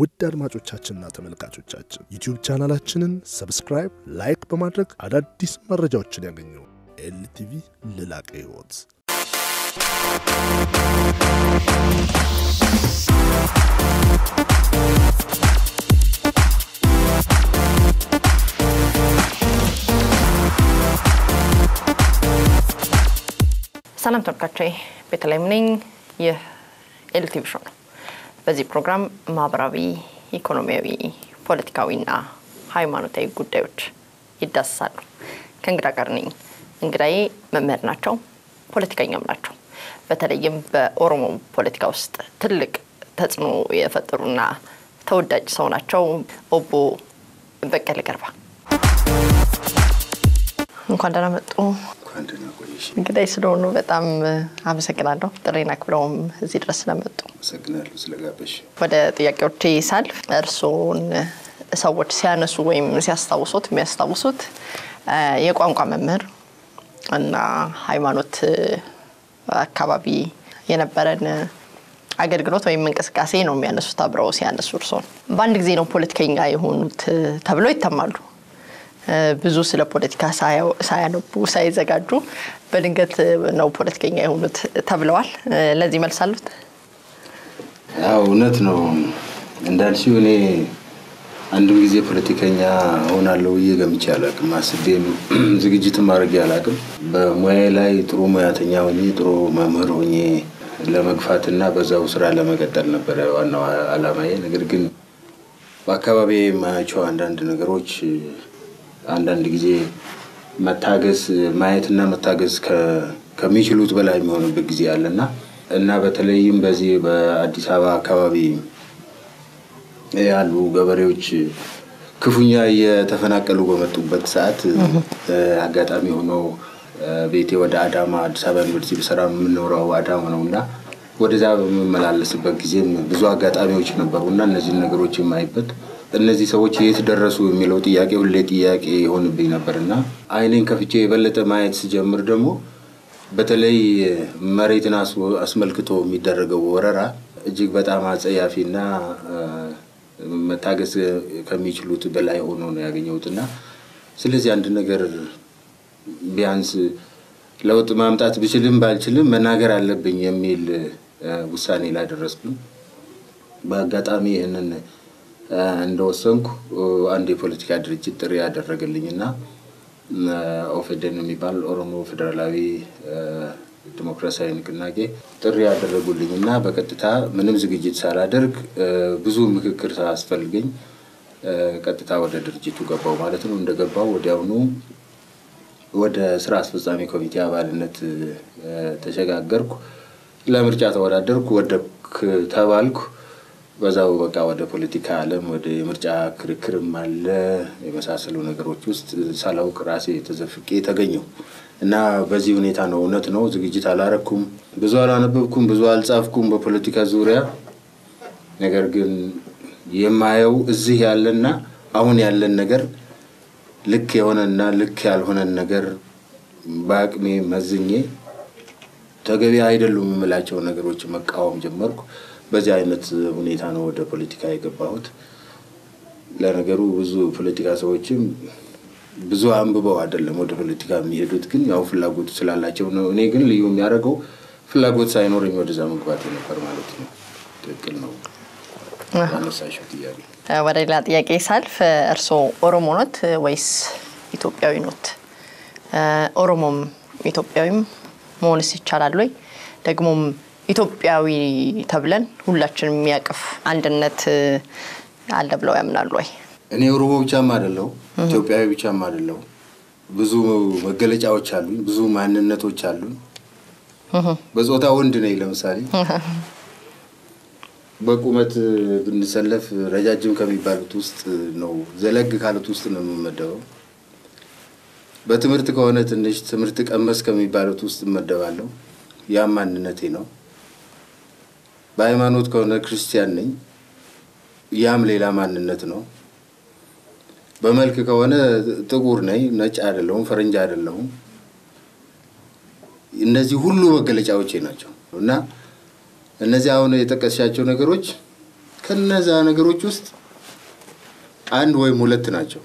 ውድ አድማጮቻችንና ተመልካቾቻችን ዩቲዩብ ቻናላችንን subscribe፣ like በማድረግ አዳዲስ መረጃዎችን ያገኙ። ኤልቲቪ ለላቀ ሕይወት ሰላም ተመልካቾቼ፣ ቤተልሔም ነኝ። ይህ ኤልቲቪ ሾው ነው። በዚህ ፕሮግራም ማህበራዊ፣ ኢኮኖሚያዊ፣ ፖለቲካዊና ሃይማኖታዊ ጉዳዮች ይዳሰሳሉ። ከእንግዳ ጋር ነኝ። እንግዳዬ መምህር ናቸው፣ ፖለቲከኛም ናቸው። በተለይም በኦሮሞ ፖለቲካ ውስጥ ትልቅ ተጽዕኖ የፈጠሩና ተወዳጅ ሰው ናቸው። ኦቦ በቀለ ገርባ እንኳን ደህና መጡ። እንግዳይ ስለሆኑ በጣም አመሰግናለሁ። ጥሬን አክብረውም እዚህ ድረስ ስለመጡ አመሰግናለሁ ስለጋበሽ። ወደ ጥያቄዎቼ ሳልፍ እርስዎን ሰዎች ሲያነሱ ወይም ሲያስታውሱት የሚያስታውሱት የቋንቋ መምህር እና ሃይማኖት አካባቢ የነበረን አገልግሎት ወይም እንቅስቃሴ ነው የሚያነሱት። አብረው ሲያነሱ እርስዎን በአንድ ጊዜ ነው ፖለቲከኛ የሆኑት ተብለው ይተማሉ። ብዙ ስለ ፖለቲካ ሳያነቡ ሳይዘጋጁ በድንገት ነው ፖለቲከኛ የሆኑት ተብለዋል። ለዚህ መልስ እውነት ነው እንዳልሽው፣ እኔ አንድም ጊዜ ፖለቲከኛ ሆናለሁ ብዬ ገምቼ አላውቅም። አስቤም ዝግጅትም አድርጌ አላውቅም። በሙያዬ ላይ ጥሩ ሙያተኛ ሆኜ ጥሩ መምህር ሆኜ ለመግፋትና በዛው ስራ ለመቀጠል ነበረ ዋናው አላማዬ። ነገር ግን በአካባቢ የማያቸው አንዳንድ ነገሮች አንዳንድ ጊዜ መታገስ ማየትና መታገስ ከሚችሉት በላይ የሚሆንበት ጊዜ አለና እና በተለይም በዚህ በአዲስ አበባ አካባቢ ያሉ ገበሬዎች ክፉኛ እየተፈናቀሉ በመጡበት ሰዓት አጋጣሚ ሆኖ ቤቴ ወደ አዳማ አዲስ አበባ ዩኒቨርሲቲ በሰራ የምኖረው አዳማ ነው እና ወደዛ በምመላለስበት ጊዜም ብዙ አጋጣሚዎች ነበሩ እና እነዚህን ነገሮች የማይበት እነዚህ ሰዎች የት ደረሱ የሚለው ጥያቄ ሁሌ ጥያቄ የሆንብኝ ነበር እና ዓይኔን ከፍቼ የበለጠ ማየት ስጀምር ደግሞ በተለይ መሬትን አስመልክቶ የሚደረገው ወረራ እጅግ በጣም አጸያፊና መታገስ ከሚችሉት በላይ ሆኖ ነው ያገኘሁት እና ስለዚህ አንድ ነገር ቢያንስ ለውጥ ማምጣት ብችልም ባልችልም መናገር አለብኝ የሚል ውሳኔ ላይ ደረስኩኝ። በአጋጣሚ ይህንን እንደወሰንኩ አንድ የፖለቲካ ድርጅት ጥሪ ያደረገልኝ እና ኦፌደን የሚባል ኦሮሞ ፌዴራላዊ ዲሞክራሲያዊ ንቅናቄ ጥሪ ያደረጉልኝ እና በቀጥታ ምንም ዝግጅት ሳላደርግ ብዙ ምክክር ሳያስፈልገኝ ቀጥታ ወደ ድርጅቱ ገባው ማለት ነው። እንደገባው ወዲያውኑ ወደ ስራ አስፈጻሚ ኮሚቴ አባልነት ተሸጋገርኩ። ለምርጫ ተወዳደርኩ፣ ወደክ ተባልኩ። በዛው በቃ ወደ ፖለቲካ ዓለም ወደ የምርጫ ክርክርም አለ የመሳሰሉ ነገሮች ውስጥ ሳላውቅ ራሴ ተዘፍቄ ተገኘው እና በዚህ ሁኔታ ነው። እውነት ነው፣ ዝግጅት አላረኩም፣ ብዙ አላነበብኩም፣ ብዙ አልጻፍኩም በፖለቲካ ዙሪያ። ነገር ግን የማየው እዚህ ያለና አሁን ያለን ነገር ልክ የሆነና ልክ ያልሆነን ነገር በአቅሜ መዝኜ ተገቢ አይደሉም የምላቸው ነገሮች መቃወም ጀመርኩ። በዚህ አይነት ሁኔታ ነው ወደ ፖለቲካ የገባሁት። ለነገሩ ብዙ ፖለቲካ ሰዎችም ብዙ አንብበው አይደለም ወደ ፖለቲካ የሚሄዱት፣ ግን ያው ፍላጎቱ ስላላቸው ነው። እኔ ግን ልዩ የሚያደርገው ፍላጎት ሳይኖረኝ ወደዛ መግባት ነበር ማለት ነው። ትክክል ነው ያነሳሽው ጥያቄ። ወደ ሌላ ጥያቄ ሳልፍ እርስዎ ኦሮሞ ኖት ወይስ ኢትዮጵያዊ ኖት? ኦሮሞም ኢትዮጵያዊም መሆንስ ይቻላል ወይ? ደግሞም ኢትዮጵያዊ ተብለን ሁላችንም የሚያቅፍ አንድነት አለ ብለው ያምናሉ ወይ? እኔ ኦሮሞ ብቻም አይደለሁ፣ ኢትዮጵያዊ ብቻም አይደለሁ። ብዙ መገለጫዎች አሉኝ፣ ብዙ ማንነቶች አሉኝ። በጾታ ወንድ ነኝ። ለምሳሌ በቁመት ብንሰለፍ ረጃጅም ከሚባሉት ውስጥ ነው፣ ዘለግ ካሉት ውስጥ ነው የምመደበው። በትምህርት ከሆነ ትንሽ ትምህርት ቀመስ ከሚባሉት ውስጥ እመደባለሁ። ያም ማንነቴ ነው። በሃይማኖት ከሆነ ክርስቲያን ነኝ። ያም ሌላ ማንነት ነው። በመልክ ከሆነ ጥቁር ነኝ፣ ነጭ አይደለሁም፣ ፈረንጅ አይደለሁም። እነዚህ ሁሉ መገለጫዎቼ ናቸው እና እነዚህ አሁን የጠቀስሻቸው ነገሮች ከነዛ ነገሮች ውስጥ አንድ ወይም ሁለት ናቸው።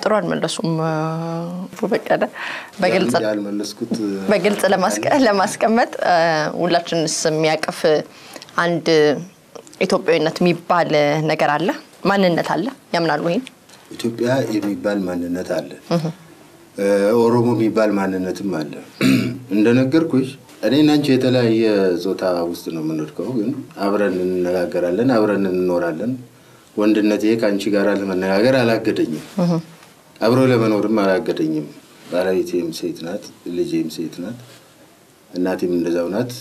ጥሩ አልመለሱም በቀለ በግልጽ ለማስቀመጥ ሁላችንስ የሚያቅፍ አንድ ኢትዮጵያዊነት የሚባል ነገር አለ፣ ማንነት አለ። ያምናሉ ይሄን? ኢትዮጵያ የሚባል ማንነት አለ። ኦሮሞ የሚባል ማንነትም አለ። እንደነገርኩሽ እኔና አንቺ የተለያየ ጾታ ውስጥ ነው የምንወድቀው፣ ግን አብረን እንነጋገራለን፣ አብረን እንኖራለን። ወንድነቴ ከአንቺ ጋር ለመነጋገር አላገደኝም፣ አብሮ ለመኖርም አላገደኝም። ባለቤቴም ሴት ናት፣ ልጄም ሴት ናት፣ እናቴም እንደዛው ናት።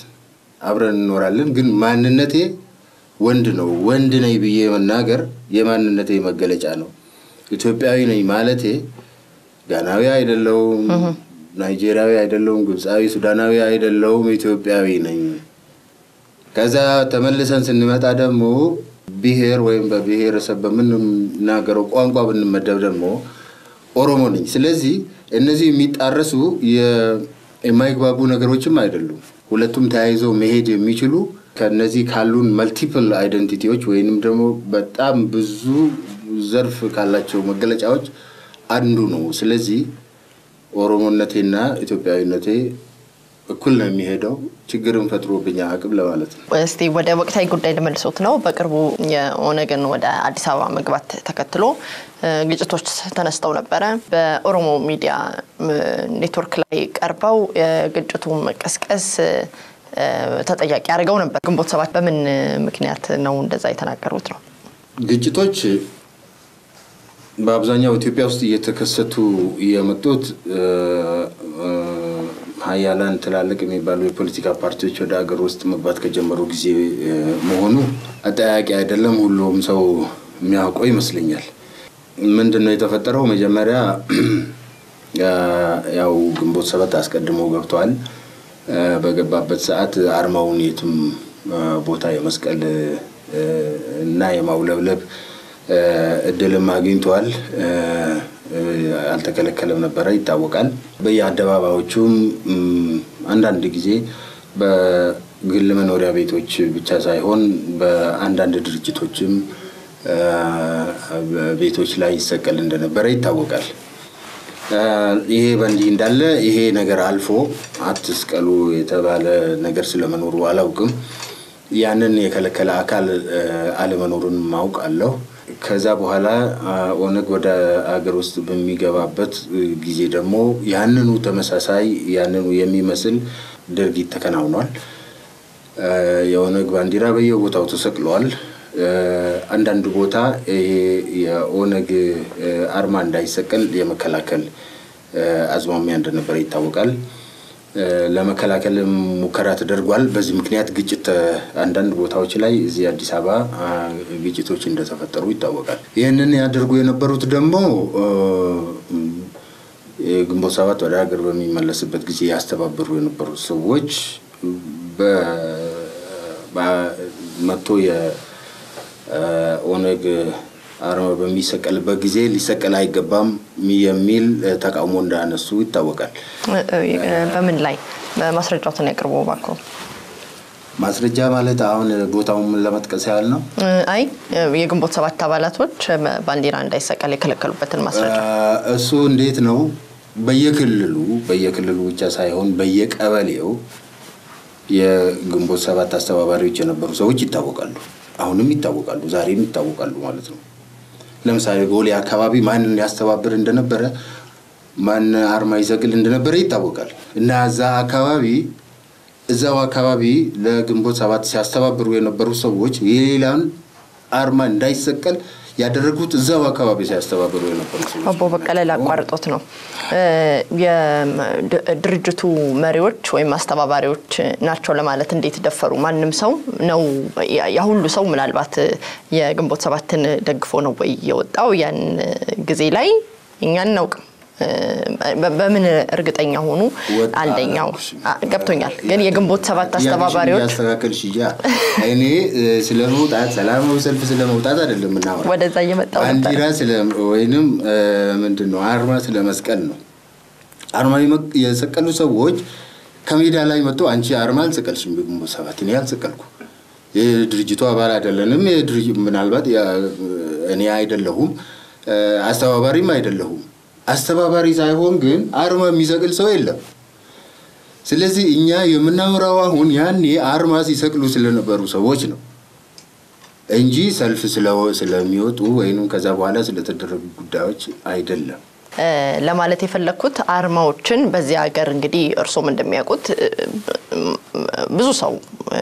አብረን እንኖራለን፣ ግን ማንነቴ ወንድ ነው። ወንድ ነኝ ብዬ መናገር የማንነቴ መገለጫ ነው። ኢትዮጵያዊ ነኝ ማለቴ ጋናዊ አይደለውም፣ ናይጄሪያዊ አይደለውም፣ ግብፃዊ፣ ሱዳናዊ አይደለውም፣ ኢትዮጵያዊ ነኝ። ከዛ ተመልሰን ስንመጣ ደግሞ ብሔር ወይም በብሔረሰብ በምንናገረው ቋንቋ ብንመደብ ደግሞ ኦሮሞ ነኝ። ስለዚህ እነዚህ የሚጣረሱ የማይግባቡ ነገሮችም አይደሉም። ሁለቱም ተያይዘው መሄድ የሚችሉ ከነዚህ ካሉን መልቲፕል አይደንቲቲዎች ወይንም ደግሞ በጣም ብዙ ዘርፍ ካላቸው መገለጫዎች አንዱ ነው። ስለዚህ ኦሮሞነቴና ኢትዮጵያዊነቴ እኩል ነው የሚሄደው። ችግርን ፈጥሮብኛ አቅም ለማለት ነው። እስቲ ወደ ወቅታዊ ጉዳይ ልመልሶት ነው። በቅርቡ የኦነግን ወደ አዲስ አበባ መግባት ተከትሎ ግጭቶች ተነስተው ነበረ። በኦሮሞ ሚዲያ ኔትወርክ ላይ ቀርበው የግጭቱ መቀስቀስ ተጠያቂ አድርገው ነበር። ግንቦት ሰባት በምን ምክንያት ነው እንደዛ የተናገሩት ነው? ግጭቶች በአብዛኛው ኢትዮጵያ ውስጥ እየተከሰቱ የመጡት ሀያላን ትላልቅ የሚባሉ የፖለቲካ ፓርቲዎች ወደ ሀገር ውስጥ መግባት ከጀመሩ ጊዜ መሆኑ አጠያቂ አይደለም። ሁሉም ሰው የሚያውቀው ይመስለኛል። ምንድን ነው የተፈጠረው? መጀመሪያ ያው ግንቦት ሰባት አስቀድሞ ገብተዋል። በገባበት ሰዓት አርማውን የትም ቦታ የመስቀል እና የማውለብለብ እድልም አግኝተዋል። አልተከለከለም ነበረ ይታወቃል። በየአደባባዮቹም አንዳንድ ጊዜ በግል መኖሪያ ቤቶች ብቻ ሳይሆን በአንዳንድ ድርጅቶችም ቤቶች ላይ ይሰቀል እንደነበረ ይታወቃል። ይሄ በእንዲህ እንዳለ ይሄ ነገር አልፎ አትስቀሉ የተባለ ነገር ስለመኖሩ አላውቅም። ያንን የከለከለ አካል አለመኖሩን ማውቅ አለሁ። ከዛ በኋላ ኦነግ ወደ አገር ውስጥ በሚገባበት ጊዜ ደግሞ ያንኑ ተመሳሳይ ያንኑ የሚመስል ድርጊት ተከናውኗል። የኦነግ ባንዲራ በየቦታው ተሰቅሏል። አንዳንድ ቦታ ይሄ የኦነግ አርማ እንዳይሰቀል የመከላከል አዝማሚያ እንደነበረ ይታወቃል። እ፣ ለመከላከልም ሙከራ ተደርጓል። በዚህ ምክንያት ግጭት አንዳንድ ቦታዎች ላይ እዚህ አዲስ አበባ ግጭቶች እንደተፈጠሩ ይታወቃል። ይህንን ያደርጉ የነበሩት ደግሞ እ፣ የግንቦት ሰባት ወደ ሀገር በሚመለስበት ጊዜ ያስተባበሩ የነበሩት ሰዎች መጥቶ የኦነግ አርማ በሚሰቀልበት ጊዜ ሊሰቀል አይገባም የሚል ተቃውሞ እንዳነሱ ይታወቃል። በምን ላይ ማስረጃዎትን ያቅርቡ እባክዎ። ማስረጃ ማለት አሁን ቦታውን ለመጥቀስ ያህል ነው። አይ የግንቦት ሰባት አባላቶች ባንዲራ እንዳይሰቀል የከለከሉበትን ማስረጃ እሱ እንዴት ነው? በየክልሉ በየክልሉ ብቻ ሳይሆን በየቀበሌው የግንቦት ሰባት አስተባባሪዎች የነበሩ ሰዎች ይታወቃሉ። አሁንም ይታወቃሉ፣ ዛሬም ይታወቃሉ ማለት ነው። ለምሳሌ ቦሌ አካባቢ ማንን ያስተባብር እንደነበረ ማን አርማ ይሰቅል እንደነበረ ይታወቃል። እና እዛ አካባቢ እዛው አካባቢ ለግንቦት ሰባት ሲያስተባብሩ የነበሩ ሰዎች የሌላን አርማ እንዳይሰቀል ያደረጉት እዛው አካባቢ ሲያስተባብሩ የነበሩ አቦ በቀለ ላቋርጦት ነው። እ፣ የድ- ድርጅቱ መሪዎች ወይም አስተባባሪዎች ናቸው ለማለት እንዴት ደፈሩ? ማንም ሰው ነው ያ- ያ ሁሉ ሰው ምናልባት የግንቦት ሰባትን ደግፎ ነው ወይ የወጣው? ያን ጊዜ ላይ እኛ እናውቅም። በምን እርግጠኛ ሆኑ? አንደኛው ገብቶኛል። ግን የግንቦት ሰባት አስተባባሪዎች ያስተካከልሽ እያ እኔ ስለ መውጣት ሰላማዊ ሰልፍ ስለ መውጣት አይደለም የምናወራ ወደዛ እየመጣው ነበር። ባንዲራ ስለ ወይንም ምንድን ነው አርማ ስለ መስቀል ነው። አርማ የሰቀሉ ሰዎች ከሜዳ ላይ መጥቶ አንቺ አርማ አልሰቀልሽም፣ ግንቦት ሰባት እኔ አልሰቀልኩ የድርጅቱ አባል አይደለንም። ምናልባት እኔ አይደለሁም፣ አስተባባሪም አይደለሁም። አስተባባሪ ሳይሆን ግን አርማ የሚሰቅል ሰው የለም። ስለዚህ እኛ የምናወራው አሁን ያኔ አርማ ሲሰቅሉ ስለነበሩ ሰዎች ነው እንጂ ሰልፍ ስለሚወጡ ወይም ከዛ በኋላ ስለተደረጉ ጉዳዮች አይደለም። ለማለት የፈለግኩት አርማዎችን በዚህ ሀገር እንግዲህ እርሶም እንደሚያውቁት ብዙ ሰው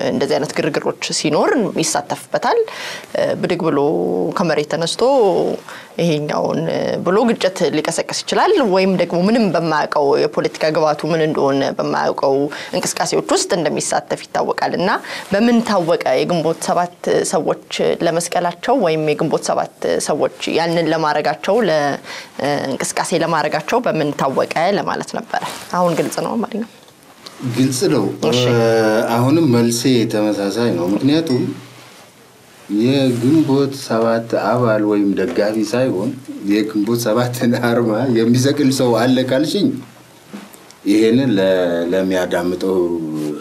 እንደዚህ አይነት ግርግሮች ሲኖር ይሳተፍበታል። ብድግ ብሎ ከመሬት ተነስቶ ይሄኛውን ብሎ ግጭት ሊቀሰቀስ ይችላል። ወይም ደግሞ ምንም በማያውቀው የፖለቲካ ግባቱ ምን እንደሆነ በማያውቀው እንቅስቃሴዎች ውስጥ እንደሚሳተፍ ይታወቃል። እና በምን ታወቀ የግንቦት ሰባት ሰዎች ለመስቀላቸው ወይም የግንቦት ሰባት ሰዎች ያንን ለማድረጋቸው ለእንቅስቃሴ ለማድረጋቸው በምን ታወቀ ለማለት ነበረ። አሁን ግልጽ ነው ማለት ነው። ግልጽ ነው። አሁንም መልሴ ተመሳሳይ ነው። ምክንያቱም የግንቦት ሰባት አባል ወይም ደጋፊ ሳይሆን የግንቦት ሰባትን አርማ የሚሰቅል ሰው አለ ካልሽኝ ይሄንን ለሚያዳምጠው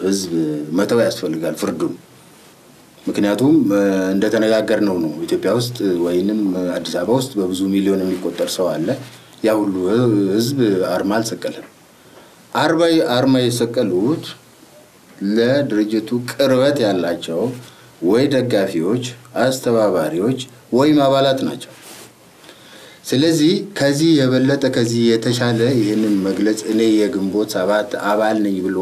ሕዝብ መተው ያስፈልጋል ፍርዱን። ምክንያቱም እንደተነጋገርነው ነው ኢትዮጵያ ውስጥ ወይንም አዲስ አበባ ውስጥ በብዙ ሚሊዮን የሚቆጠር ሰው አለ። ያ ሁሉ ሕዝብ አርማ አልሰቀለም። አርማ የሰቀሉት ለድርጅቱ ቅርበት ያላቸው ወይ ደጋፊዎች፣ አስተባባሪዎች ወይም አባላት ናቸው። ስለዚህ ከዚህ የበለጠ ከዚህ የተሻለ ይህንን መግለጽ እኔ የግንቦት ሰባት አባል ነኝ ብሎ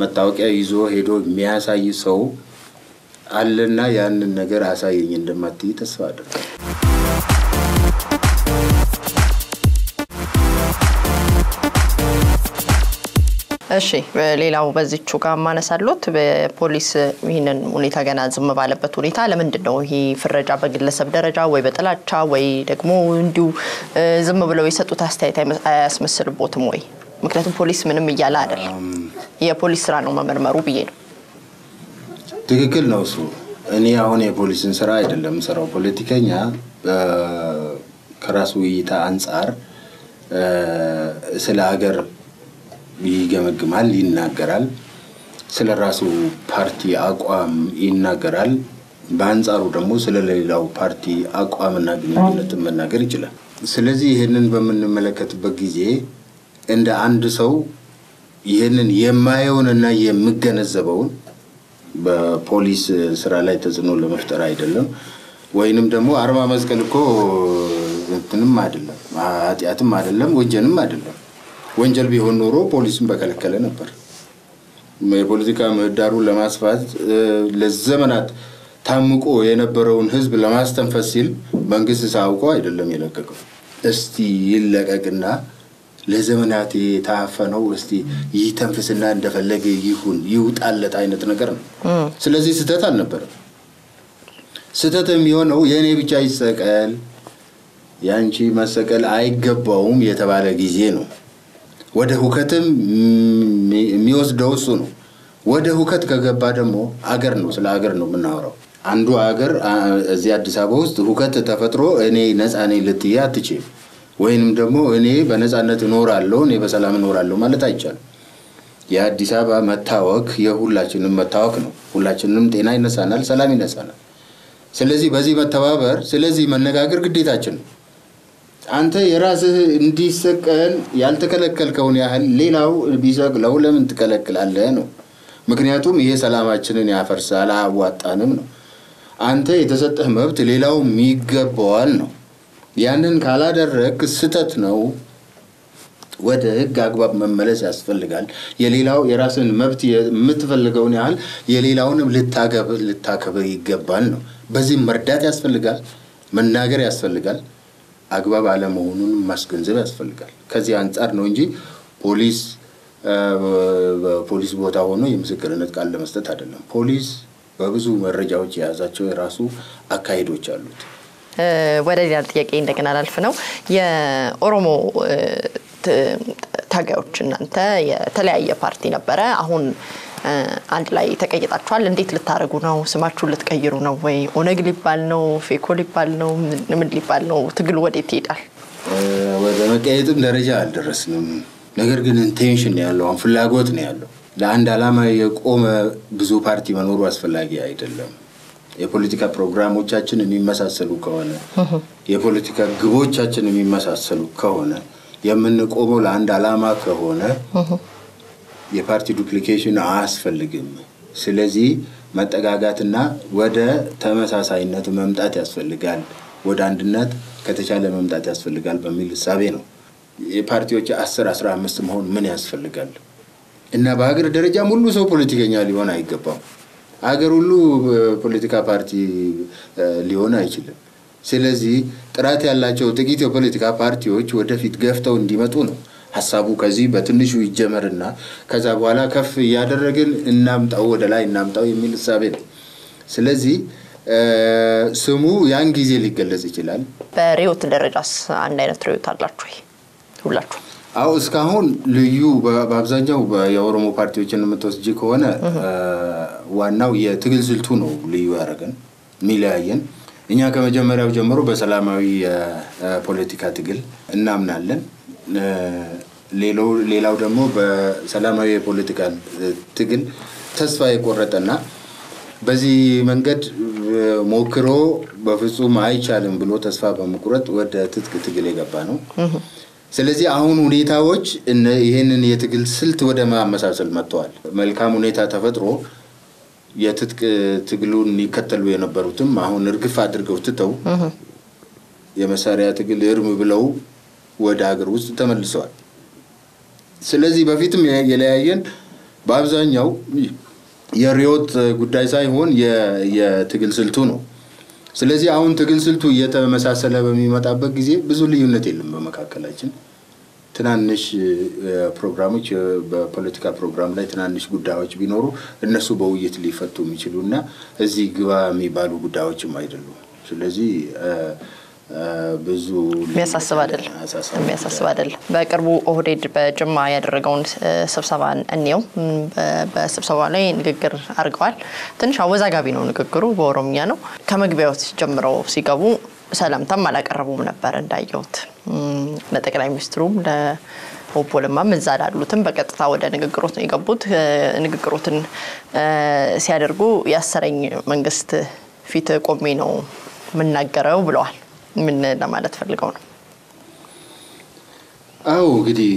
መታወቂያ ይዞ ሄዶ የሚያሳይ ሰው አለና ያንን ነገር አሳየኝ እንደማትይ ተስፋ አድርጋለሁ። እሺ ሌላው በዚቹ ጋር ማነሳሎት በፖሊስ ይህንን ሁኔታ ገና ዝም ባለበት ሁኔታ ለምንድን ነው ይሄ ፍረጃ በግለሰብ ደረጃ ወይ በጥላቻ ወይ ደግሞ እንዲሁ ዝም ብለው የሰጡት አስተያየት አያስመስልቦትም ወይ? ምክንያቱም ፖሊስ ምንም እያለ አይደል። የፖሊስ ስራ ነው መመርመሩ ብዬ ነው። ትክክል ነው እሱ። እኔ አሁን የፖሊስን ስራ አይደለም ስራው። ፖለቲከኛ ከራሱ እይታ አንጻር ስለ ሀገር ይገመግማል፣ ይናገራል። ስለ ራሱ ፓርቲ አቋም ይናገራል። በአንጻሩ ደግሞ ስለ ሌላው ፓርቲ አቋምና ግንኙነትን መናገር ይችላል። ስለዚህ ይህንን በምንመለከትበት ጊዜ እንደ አንድ ሰው ይህንን የማየውንና የምገነዘበውን በፖሊስ ስራ ላይ ተጽዕኖ ለመፍጠር አይደለም። ወይንም ደግሞ አርማ መስቀል እኮ እንትንም አይደለም፣ ኃጢአትም አይደለም፣ ወንጀልም አይደለም። ወንጀል ቢሆን ኖሮ ፖሊስን በከለከለ ነበር። የፖለቲካ ምህዳሩን ለማስፋት ለዘመናት ታምቆ የነበረውን ሕዝብ ለማስተንፈስ ሲል መንግስት ሳውቆ አይደለም የለቀቀው። እስቲ ይለቀቅና ለዘመናት የታፈነው እስቲ ይተንፍስና እንደፈለገ ይሁን ይውጣለት አይነት ነገር ነው። ስለዚህ ስህተት አልነበረም። ስህተት የሚሆነው የእኔ ብቻ ይሰቀል ያንቺ መሰቀል አይገባውም የተባለ ጊዜ ነው። ወደ ሁከትም የሚወስደው እሱ ነው። ወደ ሁከት ከገባ ደግሞ አገር ነው፣ ስለ አገር ነው የምናወራው። አንዱ አገር እዚህ አዲስ አበባ ውስጥ ሁከት ተፈጥሮ እኔ ነፃ ነኝ ልትይ አትችይም። ወይንም ደግሞ እኔ በነፃነት እኖራለሁ እኔ በሰላም እኖራለሁ ማለት አይቻልም። የአዲስ አበባ መታወክ የሁላችንም መታወክ ነው። ሁላችንም ጤና ይነሳናል፣ ሰላም ይነሳናል። ስለዚህ በዚህ መተባበር፣ ስለዚህ መነጋገር ግዴታችን ነው። አንተ የራስህ እንዲሰቀል ያልተከለከልከውን ያህል ሌላው ቢሰቅለው ለምን ትከለክላለህ ነው። ምክንያቱም ይሄ ሰላማችንን ያፈርሳል፣ አያዋጣንም ነው። አንተ የተሰጠህ መብት ሌላውም ይገባዋል ነው። ያንን ካላደረግ ስህተት ነው። ወደ ሕግ አግባብ መመለስ ያስፈልጋል። የሌላው የራስን መብት የምትፈልገውን ያህል የሌላውንም ልታከብር ይገባል ነው። በዚህም መርዳት ያስፈልጋል፣ መናገር ያስፈልጋል። አግባብ አለመሆኑን ማስገንዘብ ያስፈልጋል። ከዚህ አንጻር ነው እንጂ ፖሊስ በፖሊስ ቦታ ሆኖ የምስክርነት ቃል ለመስጠት አይደለም። ፖሊስ በብዙ መረጃዎች የያዛቸው የራሱ አካሄዶች አሉት። ወደ ሌላ ጥያቄ እንደገና ላልፍ ነው። የኦሮሞ ታጋዮች እናንተ የተለያየ ፓርቲ ነበረ። አሁን አንድ ላይ ተቀይጣችኋል። እንዴት ልታደርጉ ነው? ስማችሁን ልትቀይሩ ነው ወይ? ኦነግ ሊባል ነው? ፌኮ ሊባል ነው? ምን ሊባል ነው? ትግሉ ወዴት ይሄዳል? ወደ መቀየጥም ደረጃ አልደረስንም። ነገር ግን intention ነው ያለው፣ አሁን ፍላጎት ነው ያለው። ለአንድ ዓላማ የቆመ ብዙ ፓርቲ መኖሩ አስፈላጊ አይደለም። የፖለቲካ ፕሮግራሞቻችን የሚመሳሰሉ ከሆነ የፖለቲካ ግቦቻችን የሚመሳሰሉ ከሆነ የምንቆመው ለአንድ ዓላማ ከሆነ የፓርቲ ዱፕሊኬሽን አያስፈልግም። ስለዚህ መጠጋጋትና ወደ ተመሳሳይነት መምጣት ያስፈልጋል፣ ወደ አንድነት ከተቻለ መምጣት ያስፈልጋል በሚል እሳቤ ነው። የፓርቲዎች አስር አስራ አምስት መሆን ምን ያስፈልጋል? እና በሀገር ደረጃም ሁሉ ሰው ፖለቲከኛ ሊሆን አይገባም። ሀገር ሁሉ ፖለቲካ ፓርቲ ሊሆን አይችልም። ስለዚህ ጥራት ያላቸው ጥቂት የፖለቲካ ፓርቲዎች ወደፊት ገፍተው እንዲመጡ ነው ሀሳቡ። ከዚህ በትንሹ ይጀመርና ከዛ በኋላ ከፍ እያደረግን እናምጣው፣ ወደ ላይ እናምጣው የሚል እሳቤ ነው። ስለዚህ ስሙ ያን ጊዜ ሊገለጽ ይችላል። በርዕዮት ደረጃስ አንድ አይነት ርዕዮት አላችሁ ሁላችሁ? አዎ እስካሁን ልዩ በአብዛኛው የኦሮሞ ፓርቲዎችን የምትወስጂ ከሆነ ዋናው የትግል ስልቱ ነው ልዩ ያደረገን የሚለያየን። እኛ ከመጀመሪያው ጀምሮ በሰላማዊ የፖለቲካ ትግል እናምናለን። ሌላው ደግሞ በሰላማዊ የፖለቲካ ትግል ተስፋ የቆረጠና በዚህ መንገድ ሞክሮ በፍጹም አይቻልም ብሎ ተስፋ በመቁረጥ ወደ ትጥቅ ትግል የገባ ነው። ስለዚህ አሁን ሁኔታዎች ይህንን የትግል ስልት ወደ ማመሳሰል መጥተዋል። መልካም ሁኔታ ተፈጥሮ የትጥቅ ትግሉን ይከተሉ የነበሩትም አሁን እርግፍ አድርገው ትተው የመሳሪያ ትግል እርም ብለው ወደ ሀገር ውስጥ ተመልሰዋል። ስለዚህ በፊትም የለያየን በአብዛኛው የርዕዮት ጉዳይ ሳይሆን የትግል ስልቱ ነው። ስለዚህ አሁን ትግል ስልቱ እየተመሳሰለ በሚመጣበት ጊዜ ብዙ ልዩነት የለም በመካከላችን። ትናንሽ ፕሮግራሞች በፖለቲካ ፕሮግራም ላይ ትናንሽ ጉዳዮች ቢኖሩ እነሱ በውይይት ሊፈቱ የሚችሉ እና እዚህ ግባ የሚባሉ ጉዳዮችም አይደሉም። ስለዚህ ብዙ የሚያሳስብ አይደለም የሚያሳስብ አይደለም። በቅርቡ ኦህዴድ በጅማ ያደረገውን ስብሰባ እንየው። በስብሰባ ላይ ንግግር አድርገዋል። ትንሽ አወዛጋቢ ነው ንግግሩ፣ በኦሮምኛ ነው። ከመግቢያው ጀምረው ሲገቡ ሰላምታም አላቀረቡም ነበር እንዳየሁት። ለጠቅላይ ሚኒስትሩም ለኦቦ ለማም እዛ ላሉትም በቀጥታ ወደ ንግግሮት ነው የገቡት። ንግግሮትን ሲያደርጉ ያሰረኝ መንግስት ፊት ቆሜ ነው የምናገረው ብለዋል። ምን ለማለት ፈልገው ነው? አዎ እንግዲህ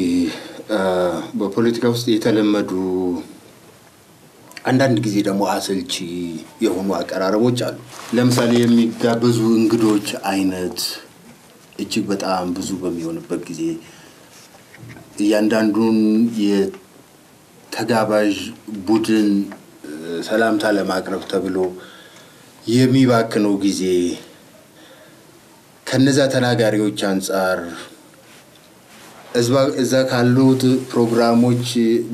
በፖለቲካ ውስጥ የተለመዱ አንዳንድ ጊዜ ደግሞ አሰልቺ የሆኑ አቀራረቦች አሉ። ለምሳሌ የሚጋበዙ እንግዶች አይነት እጅግ በጣም ብዙ በሚሆንበት ጊዜ እያንዳንዱን የተጋባዥ ቡድን ሰላምታ ለማቅረብ ተብሎ የሚባክነው ጊዜ ከነዛ ተናጋሪዎች አንጻር እዛ ካሉት ፕሮግራሞች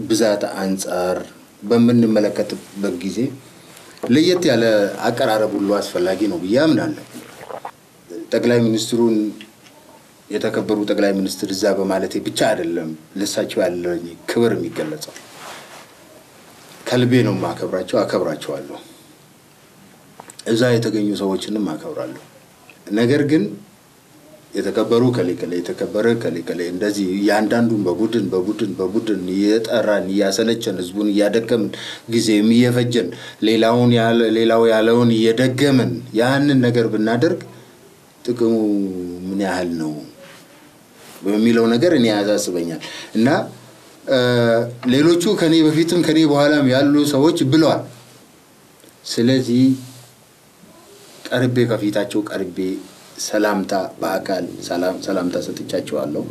ብዛት አንጻር በምንመለከትበት ጊዜ ለየት ያለ አቀራረብ ሁሉ አስፈላጊ ነው ብዬ አምናለሁ። ጠቅላይ ሚኒስትሩን የተከበሩ ጠቅላይ ሚኒስትር እዛ በማለቴ ብቻ አይደለም ለሳቸው ያለኝ ክብር የሚገለጸው። ከልቤ ነው የማከብራቸው፣ አከብራቸዋለሁ። እዛ የተገኙ ሰዎችንም አከብራለሁ። ነገር ግን የተከበሩ ከሌ ከሌ የተከበረ ከሌ ከሌ እንደዚህ እያንዳንዱን በቡድን በቡድን በቡድን እየጠራን እያሰለቸን ህዝቡን እያደከምን ጊዜም እየፈጀን ሌላውን ሌላው ያለውን እየደገምን ያንን ነገር ብናደርግ ጥቅሙ ምን ያህል ነው በሚለው ነገር እኔ ያሳስበኛል እና ሌሎቹ ከኔ በፊትም ከኔ በኋላም ያሉ ሰዎች ብለዋል። ስለዚህ ቀርቤ ከፊታቸው ቀርቤ ሰላምታ በአካል ሰላምታ ሰጥቻቸዋለሁ።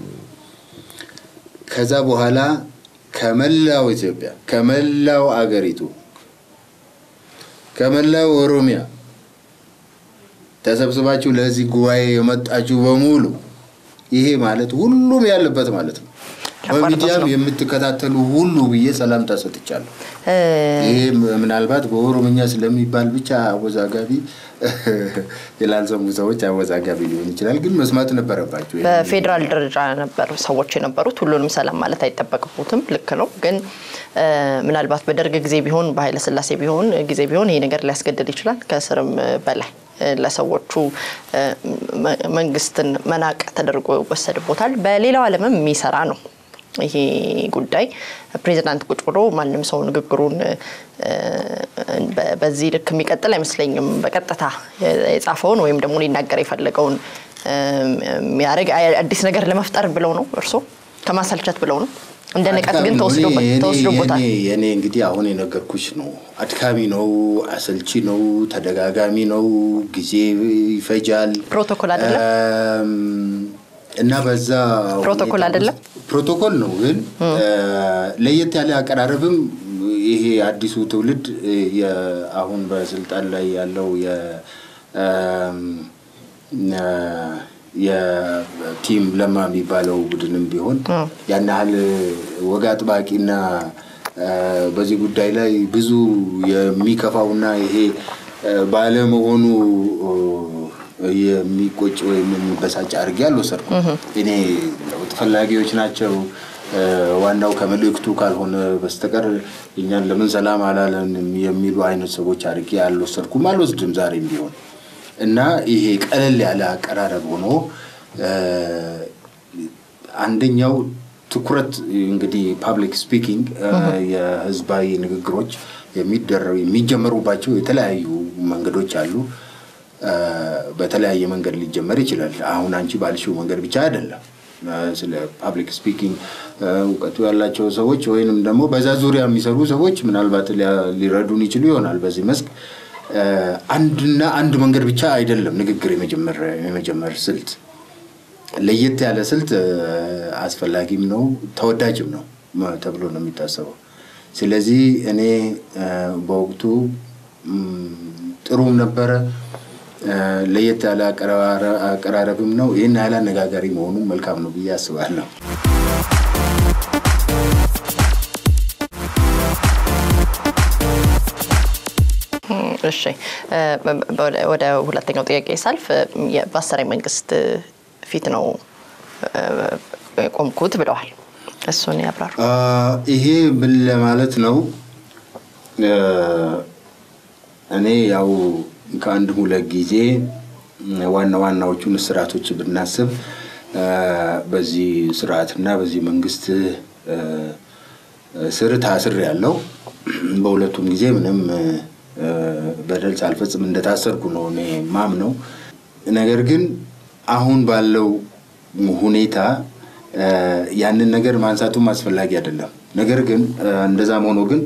ከዛ በኋላ ከመላው ኢትዮጵያ ከመላው አገሪቱ ከመላው ኦሮሚያ ተሰብስባችሁ ለዚህ ጉባኤ የመጣችሁ በሙሉ ይሄ ማለት ሁሉም ያለበት ማለት ነው። በሚዲያም የምትከታተሉ ሁሉ ብዬ ሰላምታ ሰጥቻለሁ። ይሄ ምናልባት በኦሮምኛ ስለሚባል ብቻ አወዛጋቢ ያላልሰሙ ሰዎች አወዛጋቢ ሊሆን ይችላል፣ ግን መስማት ነበረባቸው። በፌዴራል ደረጃ ነበር ሰዎች የነበሩት። ሁሉንም ሰላም ማለት አይጠበቅቦትም። ልክ ነው። ግን ምናልባት በደርግ ጊዜ ቢሆን በኃይለ ሥላሴ ቢሆን ጊዜ ቢሆን ይሄ ነገር ሊያስገድድ ይችላል ከስርም በላይ ለሰዎቹ መንግስትን መናቅ ተደርጎ ይወሰድቦታል። በሌላው ዓለምም የሚሰራ ነው። ይሄ ጉዳይ ፕሬዚዳንት ቁጭ ብሎ ማንም ሰው ንግግሩን በዚህ ልክ የሚቀጥል አይመስለኝም። በቀጥታ የጻፈውን ወይም ደግሞ ሊናገር የፈለገውን የሚያደርግ አዲስ ነገር ለመፍጠር ብለው ነው እርሶ ከማሰልቸት ብለው ነው እንደ ንቀት ግን ተወስዶበታል። የኔ እንግዲህ አሁን የነገርኩሽ ነው። አድካሚ ነው፣ አሰልቺ ነው፣ ተደጋጋሚ ነው፣ ጊዜ ይፈጃል። ፕሮቶኮል አይደለም እና በዛ ፕሮቶኮል አይደለም? ፕሮቶኮል ነው፣ ግን ለየት ያለ አቀራረብም ይሄ አዲሱ ትውልድ አሁን በስልጣን ላይ ያለው የ team ለማ የሚባለው ቡድንም ቢሆን ያን ያህል ወግ አጥባቂና በዚህ ጉዳይ ላይ ብዙ የሚከፋውና ይሄ ባለመሆኑ የሚቆጭ ወይም የሚበሳጭ አድርጌ አልወሰድኩም። እኔ ለውጥ ፈላጊዎች ናቸው ዋናው ከመልእክቱ ካልሆነ በስተቀር እኛን ለምን ሰላም አላለንም የሚሉ አይነት ሰዎች አድርጌ አልወሰድኩም፣ አልወስድም ዛሬም ቢሆን እና ይሄ ቀለል ያለ አቀራረብ ሆኖ አንደኛው ትኩረት እንግዲህ public speaking የህዝባዊ ንግግሮች የሚደረው የሚጀመሩባቸው የተለያዩ መንገዶች አሉ። በተለያየ መንገድ ሊጀመር ይችላል። አሁን አንቺ ባልሽው መንገድ ብቻ አይደለም። ስለ public speaking እውቀቱ ያላቸው ሰዎች ወይንም ደግሞ በዛ ዙሪያ የሚሰሩ ሰዎች ምናልባት ሊረዱን ይችሉ ይሆናል በዚህ መስክ አንድና አንድ መንገድ ብቻ አይደለም ንግግር የመጀመር ስልት። ለየት ያለ ስልት አስፈላጊም ነው ተወዳጅም ነው ተብሎ ነው የሚታሰበው። ስለዚህ እኔ በወቅቱ ጥሩም ነበረ፣ ለየት ያለ አቀራረብም ነው። ይህን ያህል አነጋጋሪ መሆኑ መልካም ነው ብዬ አስባለሁ። እሺ ወደ ሁለተኛው ጥያቄ ሳልፍ በአሰራዊ መንግስት ፊት ነው ቆምኩት ብለዋል። እሱን ያብራሩ። ይሄ ምን ለማለት ነው? እኔ ያው ከአንድ ሁለት ጊዜ ዋና ዋናዎቹን ስርዓቶች ብናስብ በዚህ ስርዓትና በዚህ መንግስት ስር ታስር ያለው በሁለቱም ጊዜ ምንም በደል ሳልፈጽም እንደታሰርኩ ነው እኔ ማምነው። ነገር ግን አሁን ባለው ሁኔታ ያንን ነገር ማንሳቱም አስፈላጊ አይደለም። ነገር ግን እንደዛም ሆኖ ግን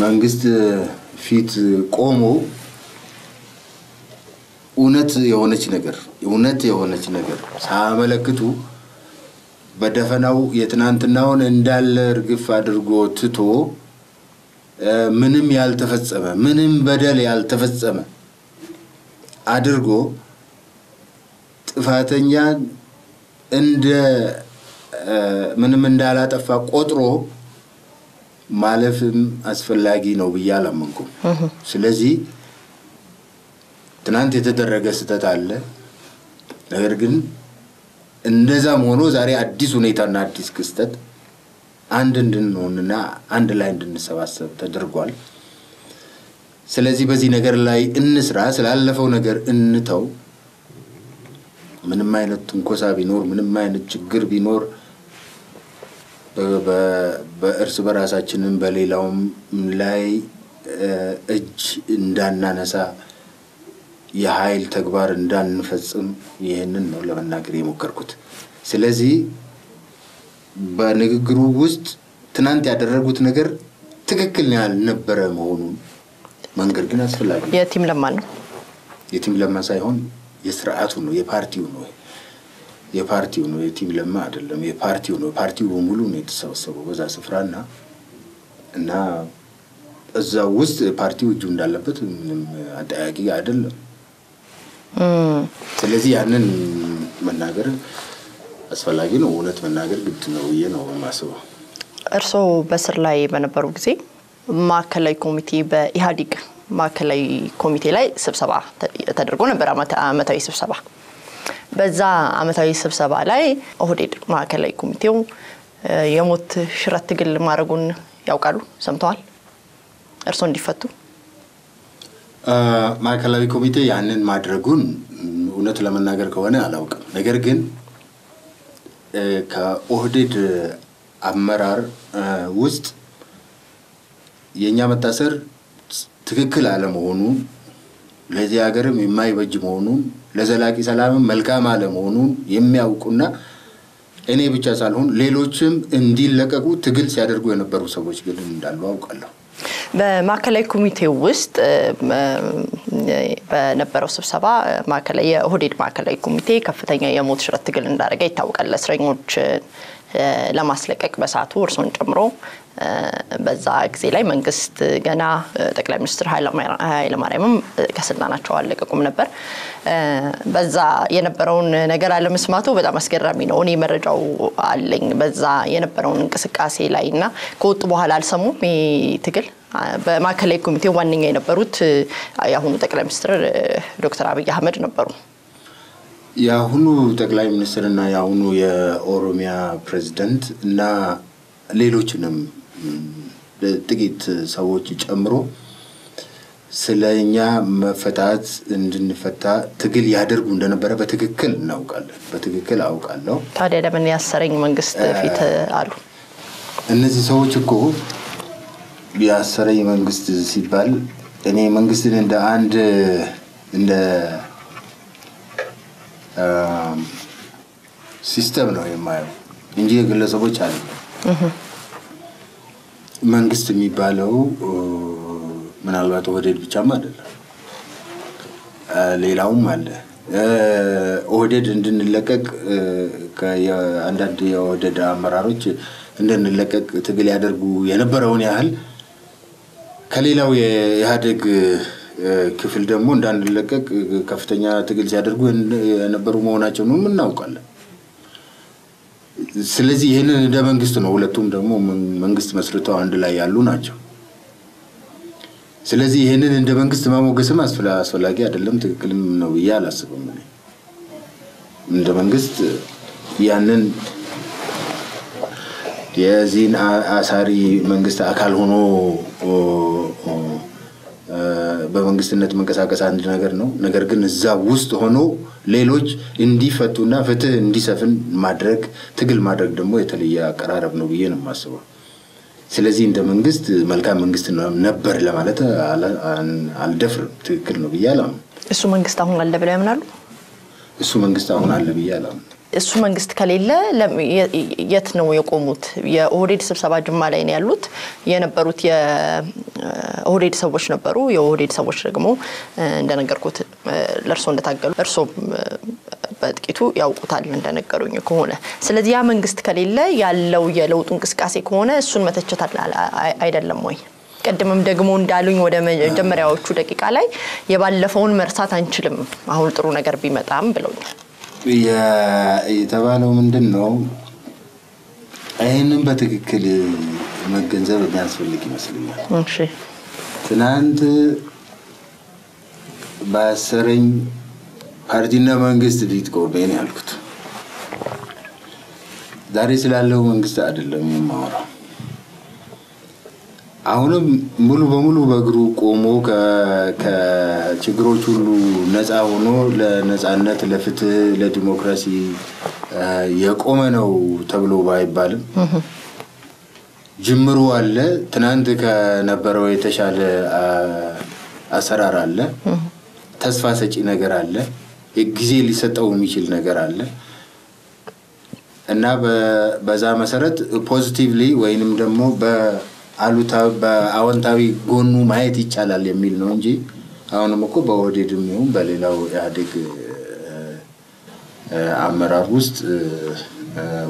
መንግስት ፊት ቆሞ እውነት የሆነች ነገር እውነት የሆነች ነገር ሳያመለክቱ በደፈናው የትናንትናውን እንዳለ እርግፍ አድርጎ ትቶ ምንም ያልተፈጸመ ምንም በደል ያልተፈጸመ አድርጎ ጥፋተኛ እንደ ምንም እንዳላጠፋ ቆጥሮ ማለፍም አስፈላጊ ነው ብዬ አላመንኩም። ስለዚህ ትናንት የተደረገ ስህተት አለ። ነገር ግን እንደዛም ሆኖ ዛሬ አዲስ ሁኔታና አዲስ ክስተት አንድ እንድንሆንና አንድ ላይ እንድንሰባሰብ ተደርጓል። ስለዚህ በዚህ ነገር ላይ እንስራ፣ ስላለፈው ነገር እንተው። ምንም አይነት ትንኮሳ ቢኖር፣ ምንም አይነት ችግር ቢኖር በእርስ በራሳችንም በሌላውም ላይ እጅ እንዳናነሳ የኃይል ተግባር እንዳንፈጽም ይህንን ነው ለመናገር የሞከርኩት። ስለዚህ በንግግሩ ውስጥ ትናንት ያደረጉት ነገር ትክክል ያልነበረ መሆኑን መንገድ ግን አስፈላጊ የቲም ለማ ነው። የቲም ለማ ሳይሆን የስርዓቱ ነው፣ የፓርቲው ነው የፓርቲው ነው። የቲም ለማ አይደለም፣ የፓርቲው ነው። ፓርቲው በሙሉ ነው የተሰበሰበው በዛ ስፍራና እና እዛ ውስጥ ፓርቲው እጁ እንዳለበት ምንም አጠያቂ አይደለም። ስለዚህ ያንን መናገር አስፈላጊ ነው። እውነት መናገር ግድ ነው ብዬ ነው የማስበው። እርስዎ በስር ላይ በነበሩ ጊዜ ማዕከላዊ ኮሚቴ በኢህአዴግ ማዕከላዊ ኮሚቴ ላይ ስብሰባ ተደርጎ ነበር፣ አመታዊ ስብሰባ። በዛ አመታዊ ስብሰባ ላይ ኦህዴድ ማዕከላዊ ኮሚቴው የሞት ሽረት ትግል ማድረጉን ያውቃሉ? ሰምተዋል? እርስዎ እንዲፈቱ ማዕከላዊ ኮሚቴ ያንን ማድረጉን እውነት ለመናገር ከሆነ አላውቅም። ነገር ግን ከኦህዴድ አመራር ውስጥ የእኛ መታሰር ትክክል አለመሆኑን ለዚህ ሀገርም የማይበጅ መሆኑን ለዘላቂ ሰላምም መልካም አለመሆኑን የሚያውቁና እኔ ብቻ ሳልሆን ሌሎችም እንዲለቀቁ ትግል ሲያደርጉ የነበሩ ሰዎች ግን እንዳሉ አውቃለሁ። በማዕከላዊ ኮሚቴው ውስጥ በነበረው ስብሰባ ማዕከላዊ የኦህዴድ ማዕከላዊ ኮሚቴ ከፍተኛ የሞት ሽረት ትግል እንዳደረገ ይታወቃል። እስረኞች ለማስለቀቅ በሰዓቱ እርሶን ጨምሮ በዛ ጊዜ ላይ መንግስት ገና ጠቅላይ ሚኒስትር ኃይለማርያምም ከስልጣናቸው አለቀቁም ነበር። በዛ የነበረውን ነገር አለመስማቱ በጣም አስገራሚ ነው። እኔ መረጃው አለኝ በዛ የነበረውን እንቅስቃሴ ላይ እና ከወጡ በኋላ አልሰሙም። ይህ ትግል በማዕከላዊ ኮሚቴ ዋነኛ የነበሩት የአሁኑ ጠቅላይ ሚኒስትር ዶክተር አብይ አህመድ ነበሩ። የአሁኑ ጠቅላይ ሚኒስትርና የአሁኑ የኦሮሚያ ፕሬዚደንት እና ሌሎችንም ጥቂት ሰዎች ጨምሮ ስለ እኛ መፈታት እንድንፈታ ትግል ያደርጉ እንደነበረ በትክክል እናውቃለን። በትክክል አውቃለሁ። ታዲያ ለምን ያሰረኝ መንግስት ፊት አሉ? እነዚህ ሰዎች እኮ ያሰረኝ መንግስት ሲባል እኔ መንግስትን እንደ አንድ እንደ system ነው የማየው እንጂ የግለሰቦች አለ። መንግስት የሚባለው ምናልባት ኦህዴድ ብቻም አይደለም፣ ሌላውም አለ። ኦህዴድ እንድንለቀቅ አንዳንድ የኦህዴድ አመራሮች እንድንለቀቅ ትግል ያደርጉ የነበረውን ያህል ከሌላው የኢህአዴግ ክፍል ደግሞ እንዳንለቀቅ ከፍተኛ ትግል ሲያደርጉ የነበሩ መሆናቸውን እናውቃለን። ስለዚህ ይህንን እንደ መንግስት ነው። ሁለቱም ደግሞ መንግስት መስርተው አንድ ላይ ያሉ ናቸው። ስለዚህ ይህንን እንደ መንግስት ማሞገስም አስፈላጊ አይደለም፣ ትክክልም ነው ብዬ አላስብም። እንደ መንግስት ያንን የዚህን አሳሪ መንግስት አካል ሆኖ በመንግስትነት መንቀሳቀስ አንድ ነገር ነው። ነገር ግን እዛ ውስጥ ሆኖ ሌሎች እንዲፈቱና ፍትህ እንዲሰፍን ማድረግ ትግል ማድረግ ደግሞ የተለየ አቀራረብ ነው ብዬ ነው የማስበው። ስለዚህ እንደ መንግስት መልካም መንግስት ነበር ለማለት አልደፍርም። ትክክል ነው ብዬ አላምንም። እሱ መንግስት አሁን አለ ብለው ያምናሉ? እሱ መንግስት አሁን አለ ብዬ አላምንም። እሱ መንግስት ከሌለ የት ነው የቆሙት? የኦህዴድ ስብሰባ ጅማ ላይ ነው ያሉት። የነበሩት የኦህዴድ ሰዎች ነበሩ። የኦህዴድ ሰዎች ደግሞ እንደነገርኩት ለእርሶ እንደታገሉ እርሶም በጥቂቱ ያውቁታል እንደነገሩኝ ከሆነ። ስለዚህ ያ መንግስት ከሌለ ያለው የለውጡ እንቅስቃሴ ከሆነ እሱን መተቸት አይደለም ወይ? ቅድምም ደግሞ እንዳሉኝ ወደ መጀመሪያዎቹ ደቂቃ ላይ የባለፈውን መርሳት አንችልም፣ አሁን ጥሩ ነገር ቢመጣም ብለውኛል። የተባለው ምንድን ነው? ይህንን በትክክል መገንዘብ የሚያስፈልግ ይመስለኛል። ትናንት በአሰረኝ ፓርቲና መንግስት ፊት ቆሜ ነው ያልኩት። ዛሬ ስላለው መንግስት አይደለም የማወራው። አሁንም ሙሉ በሙሉ በእግሩ ቆሞ ከችግሮች ሁሉ ነፃ ሆኖ ለነፃነት፣ ለፍትህ፣ ለዲሞክራሲ የቆመ ነው ተብሎ ባይባልም ጅምሩ አለ። ትናንት ከነበረው የተሻለ አሰራር አለ። ተስፋ ሰጪ ነገር አለ። ጊዜ ሊሰጠው የሚችል ነገር አለ እና በዛ መሰረት ፖዚቲቭሊ ወይንም ደግሞ በአዎንታዊ ጎኑ ማየት ይቻላል የሚል ነው እንጂ አሁንም እኮ በኦህዴድም ይሁን በሌላው ኢህአዴግ አመራር ውስጥ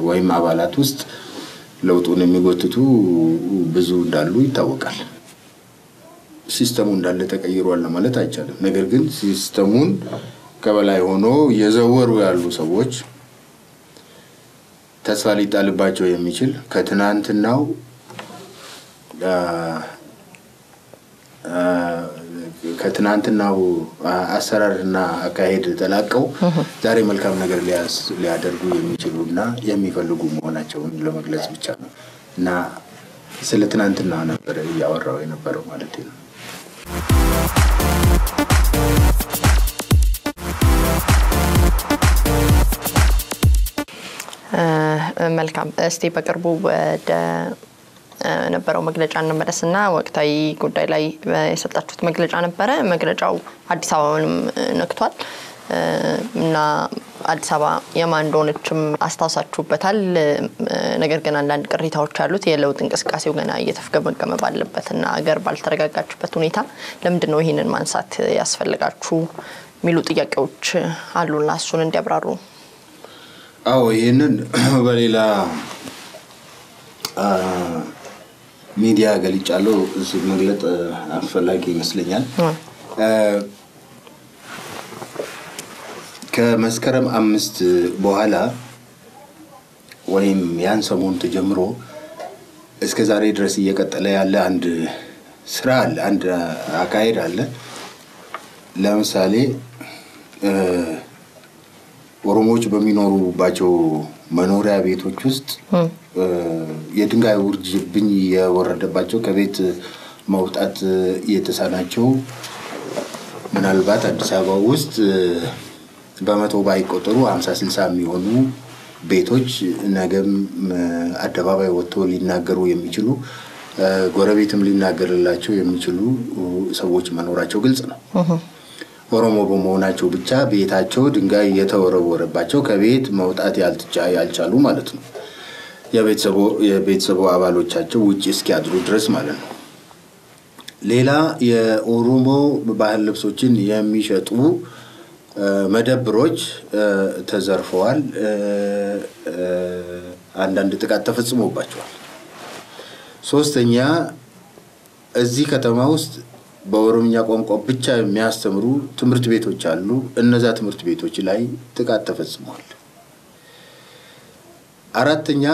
ወይም አባላት ውስጥ ለውጡን የሚጎትቱ ብዙ እንዳሉ ይታወቃል። system ኡ እንዳለ ተቀይሯል ለማለት አይቻልም። ነገር ግን system ኡን ከበላይ ሆኖ እየዘወሩ ያሉ ሰዎች ተስፋ ሊጣልባቸው የሚችል ከትናንትናው ከትናንትናው አሰራርና አካሄድ ተላቀው ዛሬ መልካም ነገር ሊያደርጉ የሚችሉ እና የሚፈልጉ መሆናቸውን ለመግለጽ ብቻ ነው እና ስለ ትናንትና ነበረ እያወራው የነበረው ማለት ነው። መልካም። እስቲ በቅርቡ ወደ ነበረው መግለጫ እንመለስና ወቅታዊ ጉዳይ ላይ የሰጣችሁት መግለጫ ነበረ። መግለጫው አዲስ አበባንም ነክቷል እና አዲስ አበባ የማን እንደሆነችም አስታውሳችሁበታል። ነገር ግን አንዳንድ ቅሬታዎች ያሉት የለውጥ እንቅስቃሴው ገና እየተፍገመገመ ባለበትና ሀገር ባልተረጋጋችበት ሁኔታ ለምንድን ነው ይህንን ማንሳት ያስፈልጋችሁ የሚሉ ጥያቄዎች አሉና እሱን እንዲያብራሩ። አዎ ይህንን በሌላ ሚዲያ ገልጫለሁ። መግለጥ አስፈላጊ ይመስለኛል። ከመስከረም አምስት በኋላ ወይም ያን ሰሞን ተጀምሮ እስከ ዛሬ ድረስ እየቀጠለ ያለ አንድ ስራ አለ፣ አንድ አካሄድ አለ። ለምሳሌ ኦሮሞዎች በሚኖሩባቸው መኖሪያ ቤቶች ውስጥ የድንጋይ ውርጅብኝ የወረደባቸው ከቤት መውጣት የተሳናቸው ምናልባት አዲስ አበባ ውስጥ በመቶ ባይቆጠሩ ሀምሳ ስልሳ የሚሆኑ ቤቶች ነገም አደባባይ ወጥቶ ሊናገሩ የሚችሉ ጎረቤትም ሊናገርላቸው የሚችሉ ሰዎች መኖራቸው ግልጽ ነው። ኦሮሞ በመሆናቸው ብቻ ቤታቸው ድንጋይ የተወረወረባቸው ከቤት መውጣት ያልቻሉ ማለት ነው። የቤተሰቡ አባሎቻቸው ውጭ እስኪያድሩ ድረስ ማለት ነው። ሌላ የኦሮሞ ባህል ልብሶችን የሚሸጡ መደብሮች ተዘርፈዋል። አንዳንድ ጥቃት ተፈጽሞባቸዋል። ሶስተኛ እዚህ ከተማ ውስጥ በኦሮምኛ ቋንቋ ብቻ የሚያስተምሩ ትምህርት ቤቶች አሉ። እነዛ ትምህርት ቤቶች ላይ ጥቃት ተፈጽመዋል። አራተኛ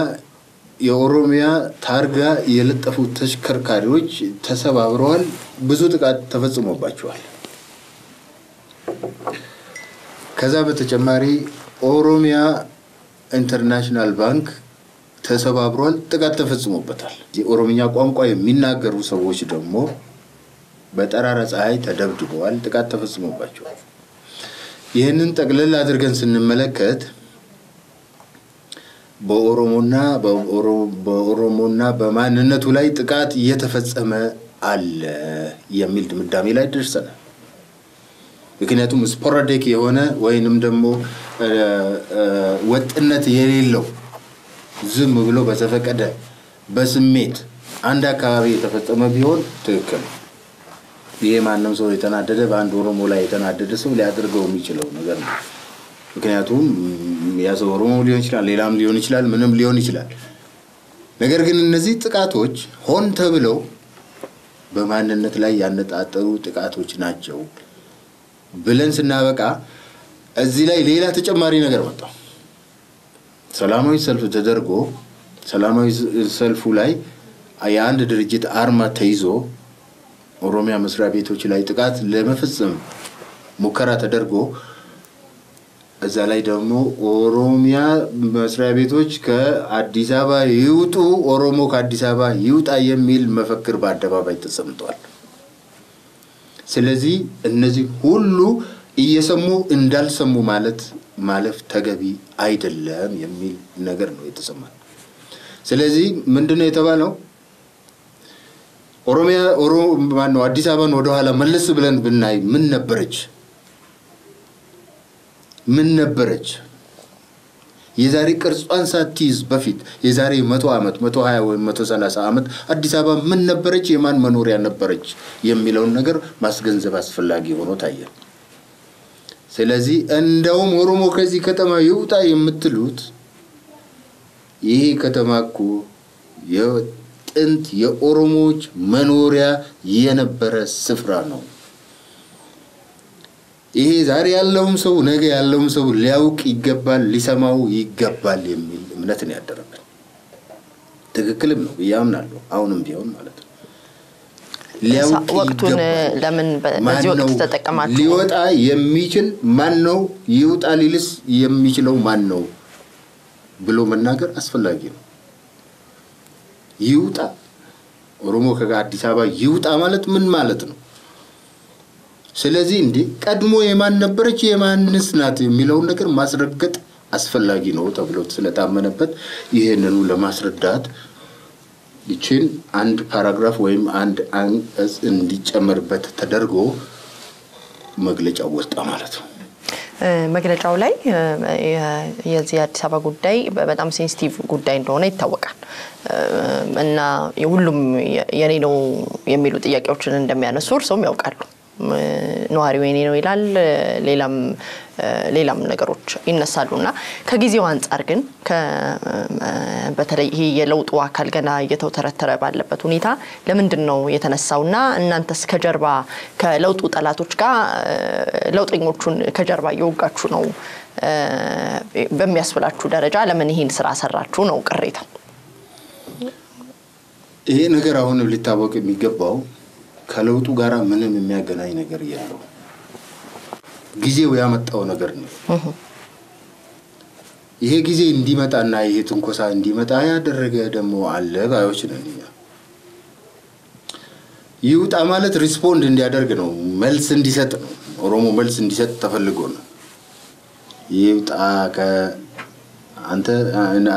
የኦሮሚያ ታርጋ የለጠፉ ተሽከርካሪዎች ተሰባብረዋል። ብዙ ጥቃት ተፈጽሞባቸዋል። ከዛ በተጨማሪ ኦሮሚያ ኢንተርናሽናል ባንክ ተሰባብሯል፣ ጥቃት ተፈጽሞበታል። የኦሮምኛ ቋንቋ የሚናገሩ ሰዎች ደግሞ በጠራራ ፀሐይ ተደብድበዋል፣ ጥቃት ተፈጽሞባቸዋል። ይህንን ጠቅልል አድርገን ስንመለከት በኦሮሞና በኦሮሞና በማንነቱ ላይ ጥቃት እየተፈጸመ አለ የሚል ድምዳሜ ላይ ደርሰናል። ምክንያቱም ስፖራዲክ የሆነ ወይንም ደግሞ ወጥነት የሌለው ዝም ብሎ በተፈቀደ በስሜት አንድ አካባቢ የተፈጸመ ቢሆን ትክክል ነው። ይሄ ማንም ሰው የተናደደ በአንድ ኦሮሞ ላይ የተናደደ ሰው ሊያደርገው የሚችለው ነገር ነው። ምክንያቱም ያ ሰው ኦሮሞ ሊሆን ይችላል፣ ሌላም ሊሆን ይችላል፣ ምንም ሊሆን ይችላል። ነገር ግን እነዚህ ጥቃቶች ሆን ተብለው በማንነት ላይ ያነጣጠሩ ጥቃቶች ናቸው ብለን ስናበቃ እዚህ ላይ ሌላ ተጨማሪ ነገር መጣ። ሰላማዊ ሰልፍ ተደርጎ ሰላማዊ ሰልፉ ላይ የአንድ ድርጅት አርማ ተይዞ ኦሮሚያ መስሪያ ቤቶች ላይ ጥቃት ለመፈጸም ሙከራ ተደርጎ እዛ ላይ ደግሞ ኦሮሚያ መስሪያ ቤቶች ከአዲስ አበባ ይውጡ፣ ኦሮሞ ከአዲስ አበባ ይውጣ የሚል መፈክር በአደባባይ ተሰምቷል። ስለዚህ እነዚህ ሁሉ እየሰሙ እንዳልሰሙ ማለት ማለፍ ተገቢ አይደለም የሚል ነገር ነው የተሰማል። ስለዚህ ምንድን ነው የተባለው? ኦሮሚያ ማነው አዲስ አበባን ወደኋላ መለስ ብለን ብናይ ምን ነበረች? ምን ነበረች? የዛሬ ቅርጿን ሳትይዝ በፊት የዛሬ መቶ ዓመት መቶ ሀያ ወይም መቶ ሰላሳ ዓመት አዲስ አበባ ምን ነበረች? የማን መኖሪያ ነበረች? የሚለውን ነገር ማስገንዘብ አስፈላጊ ሆኖ ታየ። ስለዚህ እንደውም ኦሮሞ ከዚህ ከተማ ይውጣ የምትሉት ይሄ ከተማ እኮ የጥንት የኦሮሞዎች መኖሪያ የነበረ ስፍራ ነው። ይሄ ዛሬ ያለውም ሰው ነገ ያለውም ሰው ሊያውቅ ይገባል፣ ሊሰማው ይገባል የሚል እምነት ነው ያደረብን። ትክክልም ነው ብዬ አምናለሁ። አሁንም ቢሆን ማለት ነው። ሊያውቅ ወቅቱን ይገባል። ለምን በዚህ ማን ወቅት ነው ተጠቀማችሁ? ሊወጣ የሚችል ማን ነው? ይውጣ ሊልስ የሚችለው ማን ነው ብሎ መናገር አስፈላጊ ነው። ይውጣ ኦሮሞ ከአዲስ አበባ ይውጣ ማለት ምን ማለት ነው? ስለዚህ እንዴ ቀድሞ የማን ነበረች የማንስ ናት የሚለውን ነገር ማስረገጥ አስፈላጊ ነው ተብሎ ስለታመነበት ይህንኑ ለማስረዳት ይችን አንድ ፓራግራፍ ወይም አንድ አንቀጽ እንዲጨመርበት ተደርጎ መግለጫው ወጣ ማለት ነው። መግለጫው ላይ የዚህ የአዲስ አበባ ጉዳይ በጣም ሴንሲቲቭ ጉዳይ እንደሆነ ይታወቃል እና ሁሉም የኔ ነው የሚሉ ጥያቄዎችን እንደሚያነሱ እርሶም ያውቃሉ። ነዋሪው የኔ ነው ይላል። ሌላም ሌላም ነገሮች ይነሳሉ እና ከጊዜው አንጻር ግን በተለይ ይሄ የለውጡ አካል ገና እየተውተረተረ ባለበት ሁኔታ ለምንድን ነው የተነሳው እና እናንተስ ከጀርባ ከለውጡ ጠላቶች ጋር ለውጠኞቹን ከጀርባ እየወጋችሁ ነው በሚያስብላችሁ ደረጃ ለምን ይህን ስራ ሰራችሁ ነው ቅሬታው። ይሄ ነገር አሁን ሊታወቅ የሚገባው ከለውጡ ጋር ምንም የሚያገናኝ ነገር የለው። ጊዜው ያመጣው ነገር ነው። ይሄ ጊዜ እንዲመጣና ይሄ ትንኮሳ እንዲመጣ ያደረገ ደግሞ አለ ባዮች ነን እኛ። ይውጣ ማለት respond እንዲያደርግ ነው፣ መልስ እንዲሰጥ ነው። ኦሮሞ መልስ እንዲሰጥ ተፈልጎ ነው። ይውጣ ከአንተ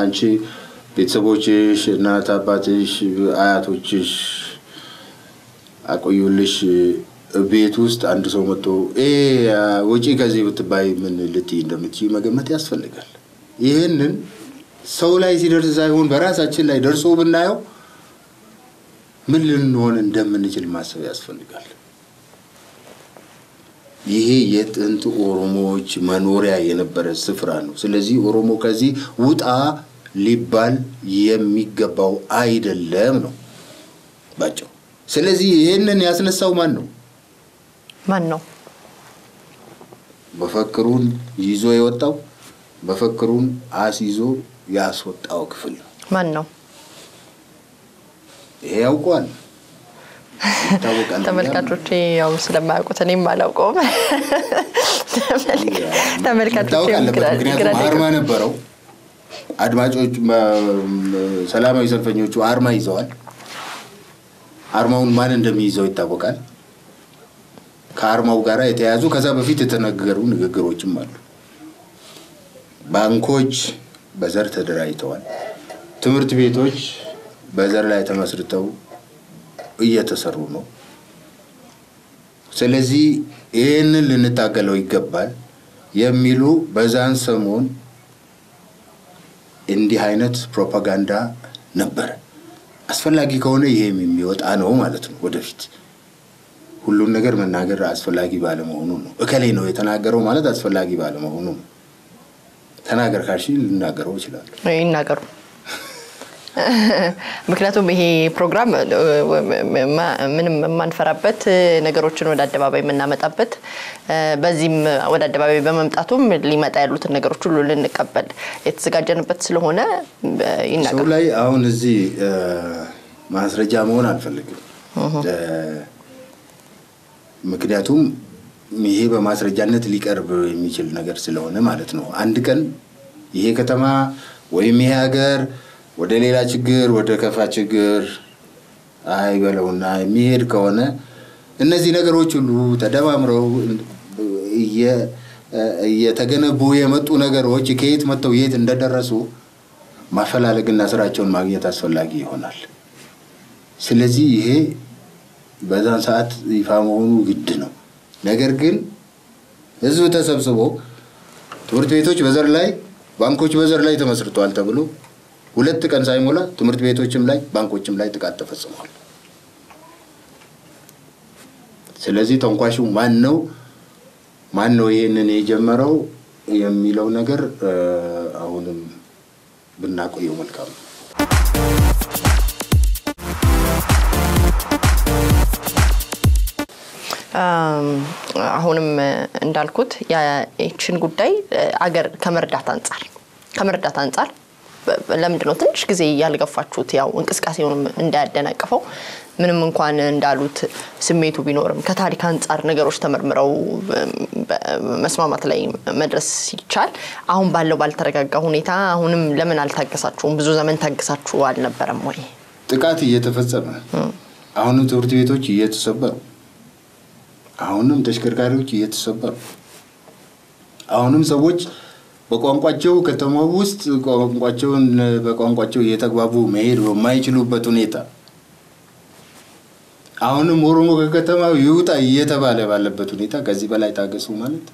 አንቺ ቤተሰቦችሽ፣ እናት አባትሽ፣ አያቶችሽ አቆዩልሽ ቤት ውስጥ አንድ ሰው መጥቶ ውጪ ከዚህ ብትባይ ምን ልትይ እንደምትችይ መገመት ያስፈልጋል። ይህንን ሰው ላይ ሲደርስ ሳይሆን በራሳችን ላይ ደርሶ ብናየው ምን ልንሆን እንደምንችል ማሰብ ያስፈልጋል። ይሄ የጥንት ኦሮሞዎች መኖሪያ የነበረ ስፍራ ነው። ስለዚህ ኦሮሞ ከዚህ ውጣ ሊባል የሚገባው አይደለም ነው ባጭው። ስለዚህ ይህንን ያስነሳው ማን ነው? ማን ነው? መፈክሩን ይዞ የወጣው መፈክሩን አስይዞ ያስወጣው ክፍል ነው። ማን ነው? ይሄ ያውቀዋል፣ ተመልካቾቼ ያው ስለማያውቁት እኔም አላውቀውም። ምክንያቱም አርማ ነበረው። አድማጮች፣ ሰላማዊ ሰልፈኞቹ አርማ ይዘዋል። አርማውን ማን እንደሚይዘው ይታወቃል። ከአርማው ጋር የተያያዙ ከዛ በፊት የተነገሩ ንግግሮችም አሉ። ባንኮች በዘር ተደራጅተዋል። ትምህርት ቤቶች በዘር ላይ ተመስርተው እየተሰሩ ነው። ስለዚህ ይህንን ልንታገለው ይገባል የሚሉ በዛን ሰሞን እንዲህ አይነት ፕሮፓጋንዳ ነበረ። አስፈላጊ ከሆነ ይሄም የሚወጣ ነው ማለት ነው። ወደፊት ሁሉን ነገር መናገር አስፈላጊ ባለመሆኑ ነው። እከሌ ነው የተናገረው ማለት አስፈላጊ ባለመሆኑ ነው። ተናገር ካልሽ ልናገረው ይችላሉ። ይናገሩ። ምክንያቱም ይሄ ፕሮግራም ምንም የማንፈራበት ነገሮችን ወደ አደባባይ የምናመጣበት በዚህም ወደ አደባባይ በመምጣቱም ሊመጣ ያሉትን ነገሮች ሁሉ ልንቀበል የተዘጋጀንበት ስለሆነ ይናገሩ። ላይ አሁን እዚህ ማስረጃ መሆን አልፈልግም። ምክንያቱም ይሄ በማስረጃነት ሊቀርብ የሚችል ነገር ስለሆነ ማለት ነው። አንድ ቀን ይሄ ከተማ ወይም ይሄ ሀገር ወደ ሌላ ችግር ወደ ከፋ ችግር አይበለውና የሚሄድ ከሆነ እነዚህ ነገሮች ሁሉ ተደማምረው እየ- እየተገነቡ የመጡ ነገሮች ከየት መጥተው የት እንደደረሱ ማፈላለግና ስራቸውን ማግኘት አስፈላጊ ይሆናል። ስለዚህ ይሄ በዛን ሰዓት ይፋ መሆኑ ግድ ነው። ነገር ግን ህዝብ ተሰብስቦ ትምህርት ቤቶች በዘር ላይ ባንኮች በዘር ላይ ተመስርተዋል ተብሎ ሁለት ቀን ሳይሞላ ትምህርት ቤቶችም ላይ ባንኮችም ላይ ጥቃት ተፈጽሟል። ስለዚህ ተንኳሹ ማን ነው ማን ነው ይህንን የጀመረው የሚለው ነገር አሁንም ብናቆየው መልካም ነው። አሁንም እንዳልኩት ይችን ጉዳይ አገር ከመርዳት አንጻር ከመርዳት አንጻር ለምንድን ነው ትንሽ ጊዜ ያልገፋችሁት? ያው እንቅስቃሴውንም እንዳያደናቅፈው ምንም እንኳን እንዳሉት ስሜቱ ቢኖርም ከታሪክ አንጻር ነገሮች ተመርምረው መስማማት ላይ መድረስ ሲቻል አሁን ባለው ባልተረጋጋ ሁኔታ አሁንም ለምን አልታገሳችሁም? ብዙ ዘመን ታግሳችሁ አልነበረም ወይ? ጥቃት እየተፈጸመ አሁንም ትምህርት ቤቶች እየተሰበሩ አሁንም ተሽከርካሪዎች እየተሰበሩ አሁንም ሰዎች በቋንቋቸው ከተማ ውስጥ ቋንቋቸውን በቋንቋቸው እየተግባቡ መሄድ በማይችሉበት ሁኔታ አሁንም ኦሮሞ ከከተማው ይውጣ እየተባለ ባለበት ሁኔታ ከዚህ በላይ ታገሱ ማለት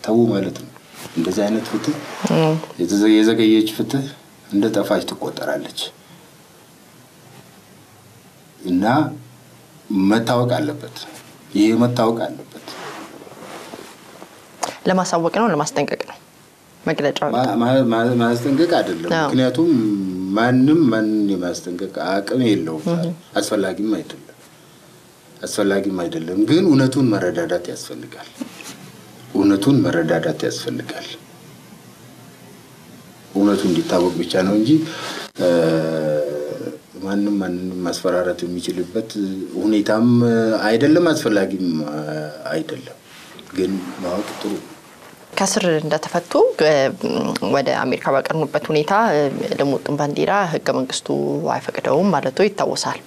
ተዉ ማለት ነው። እንደዚህ አይነት ፍትህ የዘገየች ፍትህ እንደ ጠፋች ትቆጠራለች እና መታወቅ አለበት። ይሄ መታወቅ አለበት። ለማሳወቅ ነው ለማስጠንቀቅ ነው ማ- ማስጠንቀቅ አይደለም። ምክንያቱም ማንም ማንን የማስጠንቀቅ አቅም የለውም፣ አስፈላጊም አይደለም አስፈላጊም አይደለም። ግን እውነቱን መረዳዳት ያስፈልጋል። እውነቱን መረዳዳት ያስፈልጋል። እውነቱ እንዲታወቅ ብቻ ነው እንጂ ማንም ማንንም ማስፈራራት የሚችልበት ሁኔታም አይደለም፣ አስፈላጊም አይደለም። ግን ማወቅ ጥሩ ከስር እንደተፈቱ ወደ አሜሪካ ባቀኑበት ሁኔታ እ፣ ልሙጥን ባንዲራ ህገ መንግስቱ አይፈቅደውም ማለቱ ይታወሳል።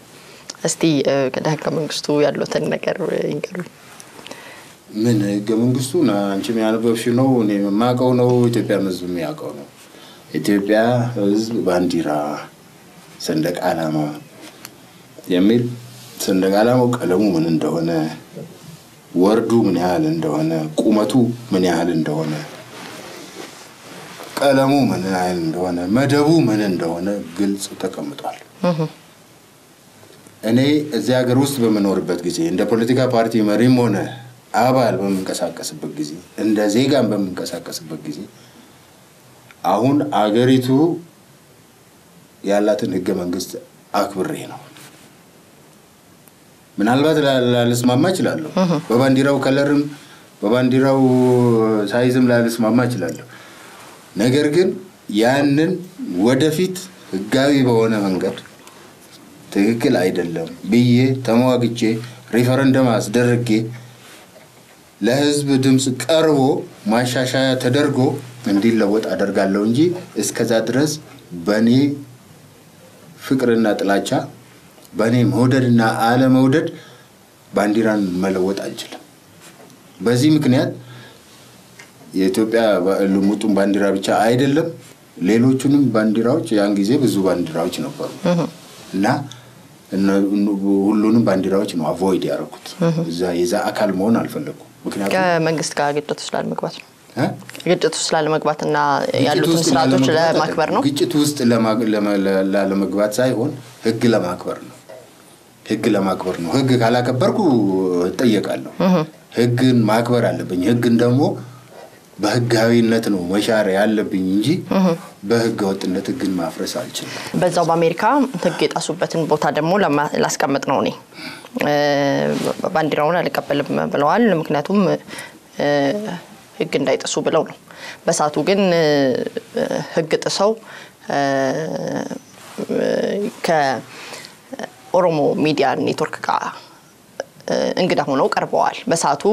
እስቲ ለህገ መንግስቱ ያሉትን ነገር ይንገሩኝ። ምን ህገ መንግስቱን አንቺም ያነበብሽ ነው፣ እኔ የማውቀው ነው፣ ኢትዮጵያም ህዝብ የሚያውቀው ነው። ኢትዮጵያ ህዝብ ባንዲራ፣ ሰንደቅ ዓላማ የሚል ሰንደቅ ዓላማው ቀለሙ ምን እንደሆነ፣ ወርዱ ምን ያህል እንደሆነ፣ ቁመቱ ምን ያህል እንደሆነ፣ ቀለሙ ምን ያህል እንደሆነ፣ መደቡ ምን እንደሆነ ግልጽ ተቀምጧል። እኔ እዚህ ሀገር ውስጥ በምኖርበት ጊዜ እንደ ፖለቲካ ፓርቲ መሪም ሆነ አባል በምንቀሳቀስበት ጊዜ እንደ ዜጋም በምንቀሳቀስበት ጊዜ አሁን አገሪቱ ያላትን ህገ መንግስት አክብሬ ነው። ምናልባት ላልስማማ እችላለሁ። በባንዲራው ከለርም በባንዲራው ሳይዝም ላልስማማ እችላለሁ። ነገር ግን ያንን ወደፊት ህጋዊ በሆነ መንገድ ትክክል አይደለም ብዬ ተሟግቼ ሪፈረንደም አስደርጌ ለህዝብ ድምፅ ቀርቦ ማሻሻያ ተደርጎ እንዲለወጥ አደርጋለሁ እንጂ እስከዛ ድረስ በእኔ ፍቅርና ጥላቻ በእኔ መውደድና አለመውደድ ባንዲራን መለወጥ አልችልም። በዚህ ምክንያት የኢትዮጵያ ልሙጡን ባንዲራ ብቻ አይደለም ሌሎቹንም ባንዲራዎች ያን ጊዜ ብዙ ባንዲራዎች ነበሩ እና ሁሉንም ባንዲራዎች ነው አቮይድ ያደረኩት። እዛ የዛ አካል መሆን አልፈለኩም። ምክንያቱም ከመንግስት ጋር ግጭት ውስጥ ላለመግባት ነው። እ? ግጭት ውስጥ ላለመግባት እና ያሉትን ስርዓቶች ለማክበር ነው። ግጭት ውስጥ ላለመግባት ሳይሆን ህግ ለማክበር ነው። ህግ ለማክበር ነው። ህግ ካላከበርኩ እጠየቃለሁ። ህግን ማክበር አለብኝ። ህግን ደግሞ በህጋዊነት ነው መሻር ያለብኝ እንጂ በህገ ወጥነት ህግን ማፍረስ አልችልም። በዛው በአሜሪካ ህግ የጣሱበትን ቦታ ደግሞ ላስቀምጥ ነው እኔ ባንዲራውን አልቀበልም ብለዋል። ምክንያቱም ህግ እንዳይጥሱ ብለው ነው። በሳቱ ግን ህግ ጥሰው እ፣ ከኦሮሞ ሚዲያ ኔትወርክ ጋር እንግዳ ሆነው ቀርበዋል። በሰዓቱ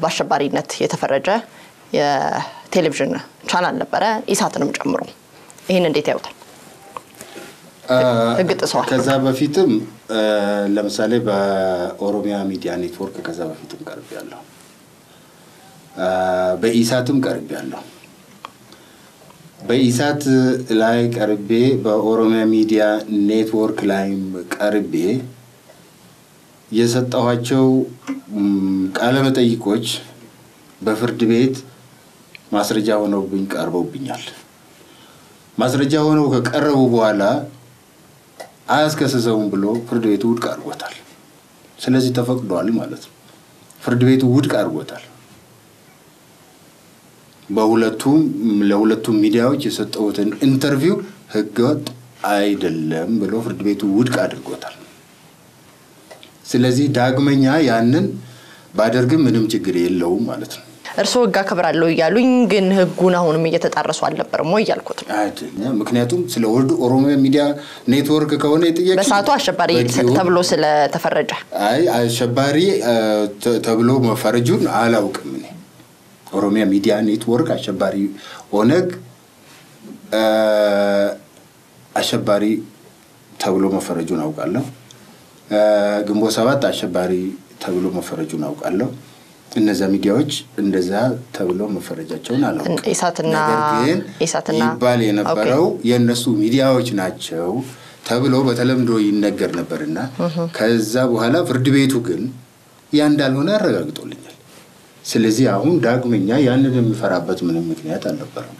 በአሸባሪነት የተፈረጀ የቴሌቪዥን ቻናል ነበረ፣ ኢሳትንም ጨምሮ። ይህን እንዴት ያዩታል? ህግ ጥሰዋል። ከዛ በፊትም ለምሳሌ በኦሮሚያ ሚዲያ ኔትወርክ ከዛ በፊትም ቀርብ ያለሁ በኢሳትም ቀርብ ያለሁ በኢሳት ላይ ቀርቤ በኦሮሚያ ሚዲያ ኔትወርክ ላይም ቀርቤ የሰጠኋቸው ቃለመጠይቆች በፍርድ ቤት ማስረጃ ሆነውብኝ ቀርበውብኛል። ማስረጃ ሆነው ከቀረቡ በኋላ አያስከስሰውም ብሎ ፍርድ ቤቱ ውድቅ አድርጎታል። ስለዚህ ተፈቅዷል ማለት ነው። ፍርድ ቤቱ ውድቅ አድርጎታል። በሁለቱም ለሁለቱም ሚዲያዎች የሰጠሁትን interview ህገወጥ አይደለም ብሎ ፍርድ ቤቱ ውድቅ አድርጎታል። ስለዚህ ዳግመኛ ያንን ባደርግም ምንም ችግር የለውም ማለት ነው። እርስዎ ህግ አከብራለሁ እያሉኝ ግን ህጉን አሁንም እየተጣረሱ አልነበርም ወይ እያልኩት ነው። ምክንያቱም ስለ ወርድ ኦሮሚያ ሚዲያ ኔትወርክ ከሆነ የጥያቄ በሰዓቱ አሸባሪ ተብሎ ስለተፈረጀ አይ አሸባሪ ተብሎ መፈረጁን አላውቅም። እኔ ኦሮሚያ ሚዲያ ኔትወርክ አሸባሪ ኦነግ አሸባሪ ተብሎ መፈረጁን አውቃለሁ። ግንቦት ሰባት አሸባሪ ተብሎ መፈረጁን አውቃለሁ። እነዛ ሚዲያዎች እንደዛ ተብለው መፈረጃቸውን አላውቅም። ግን ኢሳትና ይባል የነበረው የእነሱ ሚዲያዎች ናቸው ተብሎ በተለምዶ ይነገር ነበርና ከዛ በኋላ ፍርድ ቤቱ ግን ያ እንዳልሆነ አረጋግጦልኛል። ስለዚህ አሁን ዳግመኛ ያንን የምፈራበት ምንም ምክንያት አልነበረም።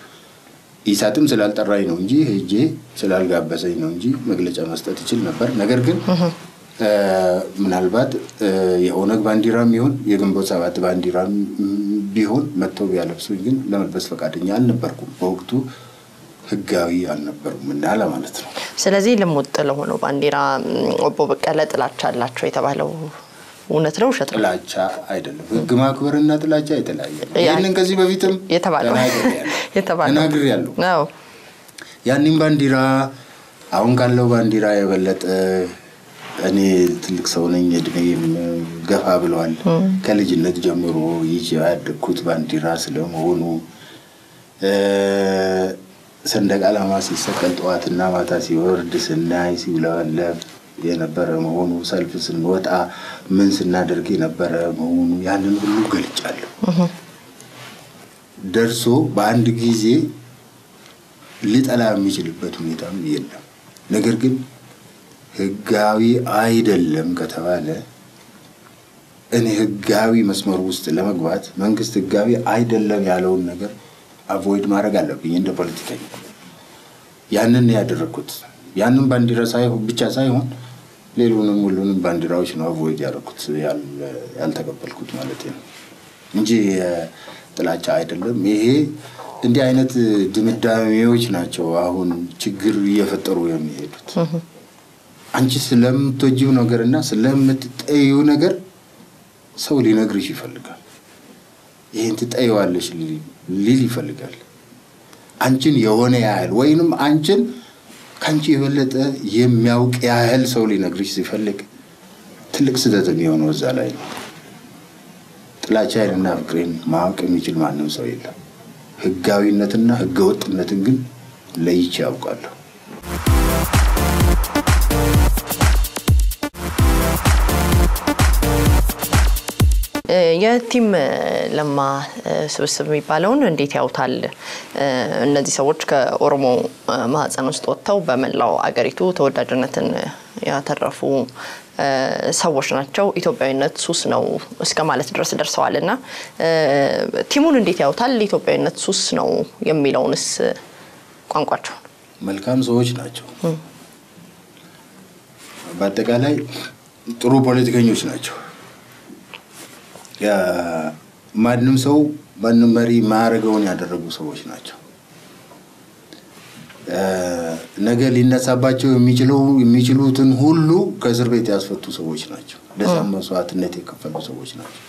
ኢሳትም ስላልጠራኝ ነው እንጂ ሄጄ ስላልጋበዘኝ ነው እንጂ መግለጫ መስጠት ይችል ነበር። ነገር ግን ምናልባት የኦነግ ባንዲራም ይሁን የግንቦት ሰባት ባንዲራም ቢሆን መጥተው ቢያለብሱኝ ግን ለመልበስ ፈቃደኛ አልነበርኩም። በወቅቱ ህጋዊ አልነበሩም እና ለማለት ነው። ስለዚህ ልሙጥ ለሆነው ባንዲራ ኦቦ በቀለ ጥላቻ አላቸው የተባለው እውነት ነው ውሸት ነው? ጥላቻ አይደለም። ህግ ማክበርና ጥላቻ የተለያየ ነው። ይህንን ከዚህ በፊትም ተናግሬያለሁ። አዎ ያንን ባንዲራ አሁን ካለው ባንዲራ የበለጠ እኔ ትልቅ ሰው ነኝ፣ እድሜም ገፋ ብለዋል። ከልጅነት ጀምሮ ይዤ ያደግኩት ባንዲራ ስለመሆኑ ሰንደቅ ዓላማ ሲሰቀል ጠዋትና ማታ ሲወርድ ስናይ ሲውለበለብ የነበረ መሆኑ ሰልፍ ስንወጣ ምን ስናደርግ የነበረ መሆኑ ያንን ሁሉ ገልጫለሁ። ደርሶ በአንድ ጊዜ ሊጠላ የሚችልበት ሁኔታም የለም። ነገር ግን ህጋዊ አይደለም ከተባለ እኔ ህጋዊ መስመር ውስጥ ለመግባት መንግስት ህጋዊ አይደለም ያለውን ነገር አቮይድ ማድረግ አለብኝ እንደ ፖለቲከኛ። ያንን ያደረግኩት። ያንን ባንዲራ ብቻ ሳይሆን ሌሎንም ሁሉንም ባንዲራዎች ነው አቮይድ ያደረግኩት ያል- ያልተቀበልኩት ማለት ነው እንጂ ጥላቻ አይደለም። ይሄ እንዲህ አይነት ድምዳሜዎች ናቸው አሁን ችግር እየፈጠሩ የሚሄዱት። አንቺ ስለምትወጂው ነገር እና ስለምትጠይው ነገር ሰው ሊነግርሽ ይፈልጋል። ይህን ትጠይዋለሽ ሊል- ሊል ይፈልጋል። አንቺን የሆነ ያህል ወይንም አንቺን ከአንቺ የበለጠ የሚያውቅ ያህል ሰው ሊነግርሽ ሲፈልግ ትልቅ ስህተት የሚሆነው እዛ ላይ ነው። ጥላቻዬንና ፍቅሬን ማወቅ የሚችል ማንም ሰው የለም። ህጋዊነትና ህገወጥነትን ግን ለይቼ ያውቃለሁ። የቲም ለማ ስብስብ የሚባለውን እንዴት ያውታል? እነዚህ ሰዎች ከኦሮሞ ማህፀን ውስጥ ወጥተው በመላው አገሪቱ ተወዳጅነትን ያተረፉ ሰዎች ናቸው። ኢትዮጵያዊነት ሱስ ነው እስከ ማለት ድረስ ደርሰዋል እና ቲሙን እንዴት ያውታል? ኢትዮጵያዊነት ሱስ ነው የሚለውንስ ቋንቋቸው መልካም ሰዎች ናቸው። በአጠቃላይ ጥሩ ፖለቲከኞች ናቸው። ማንም ሰው ማንም መሪ ማያደርገውን ያደረጉ ሰዎች ናቸው። ነገ ሊነሳባቸው የሚችለው የሚችሉትን ሁሉ ከእስር ቤት ያስፈቱ ሰዎች ናቸው። ለዛ መስዋዕትነት የከፈሉ ሰዎች ናቸው።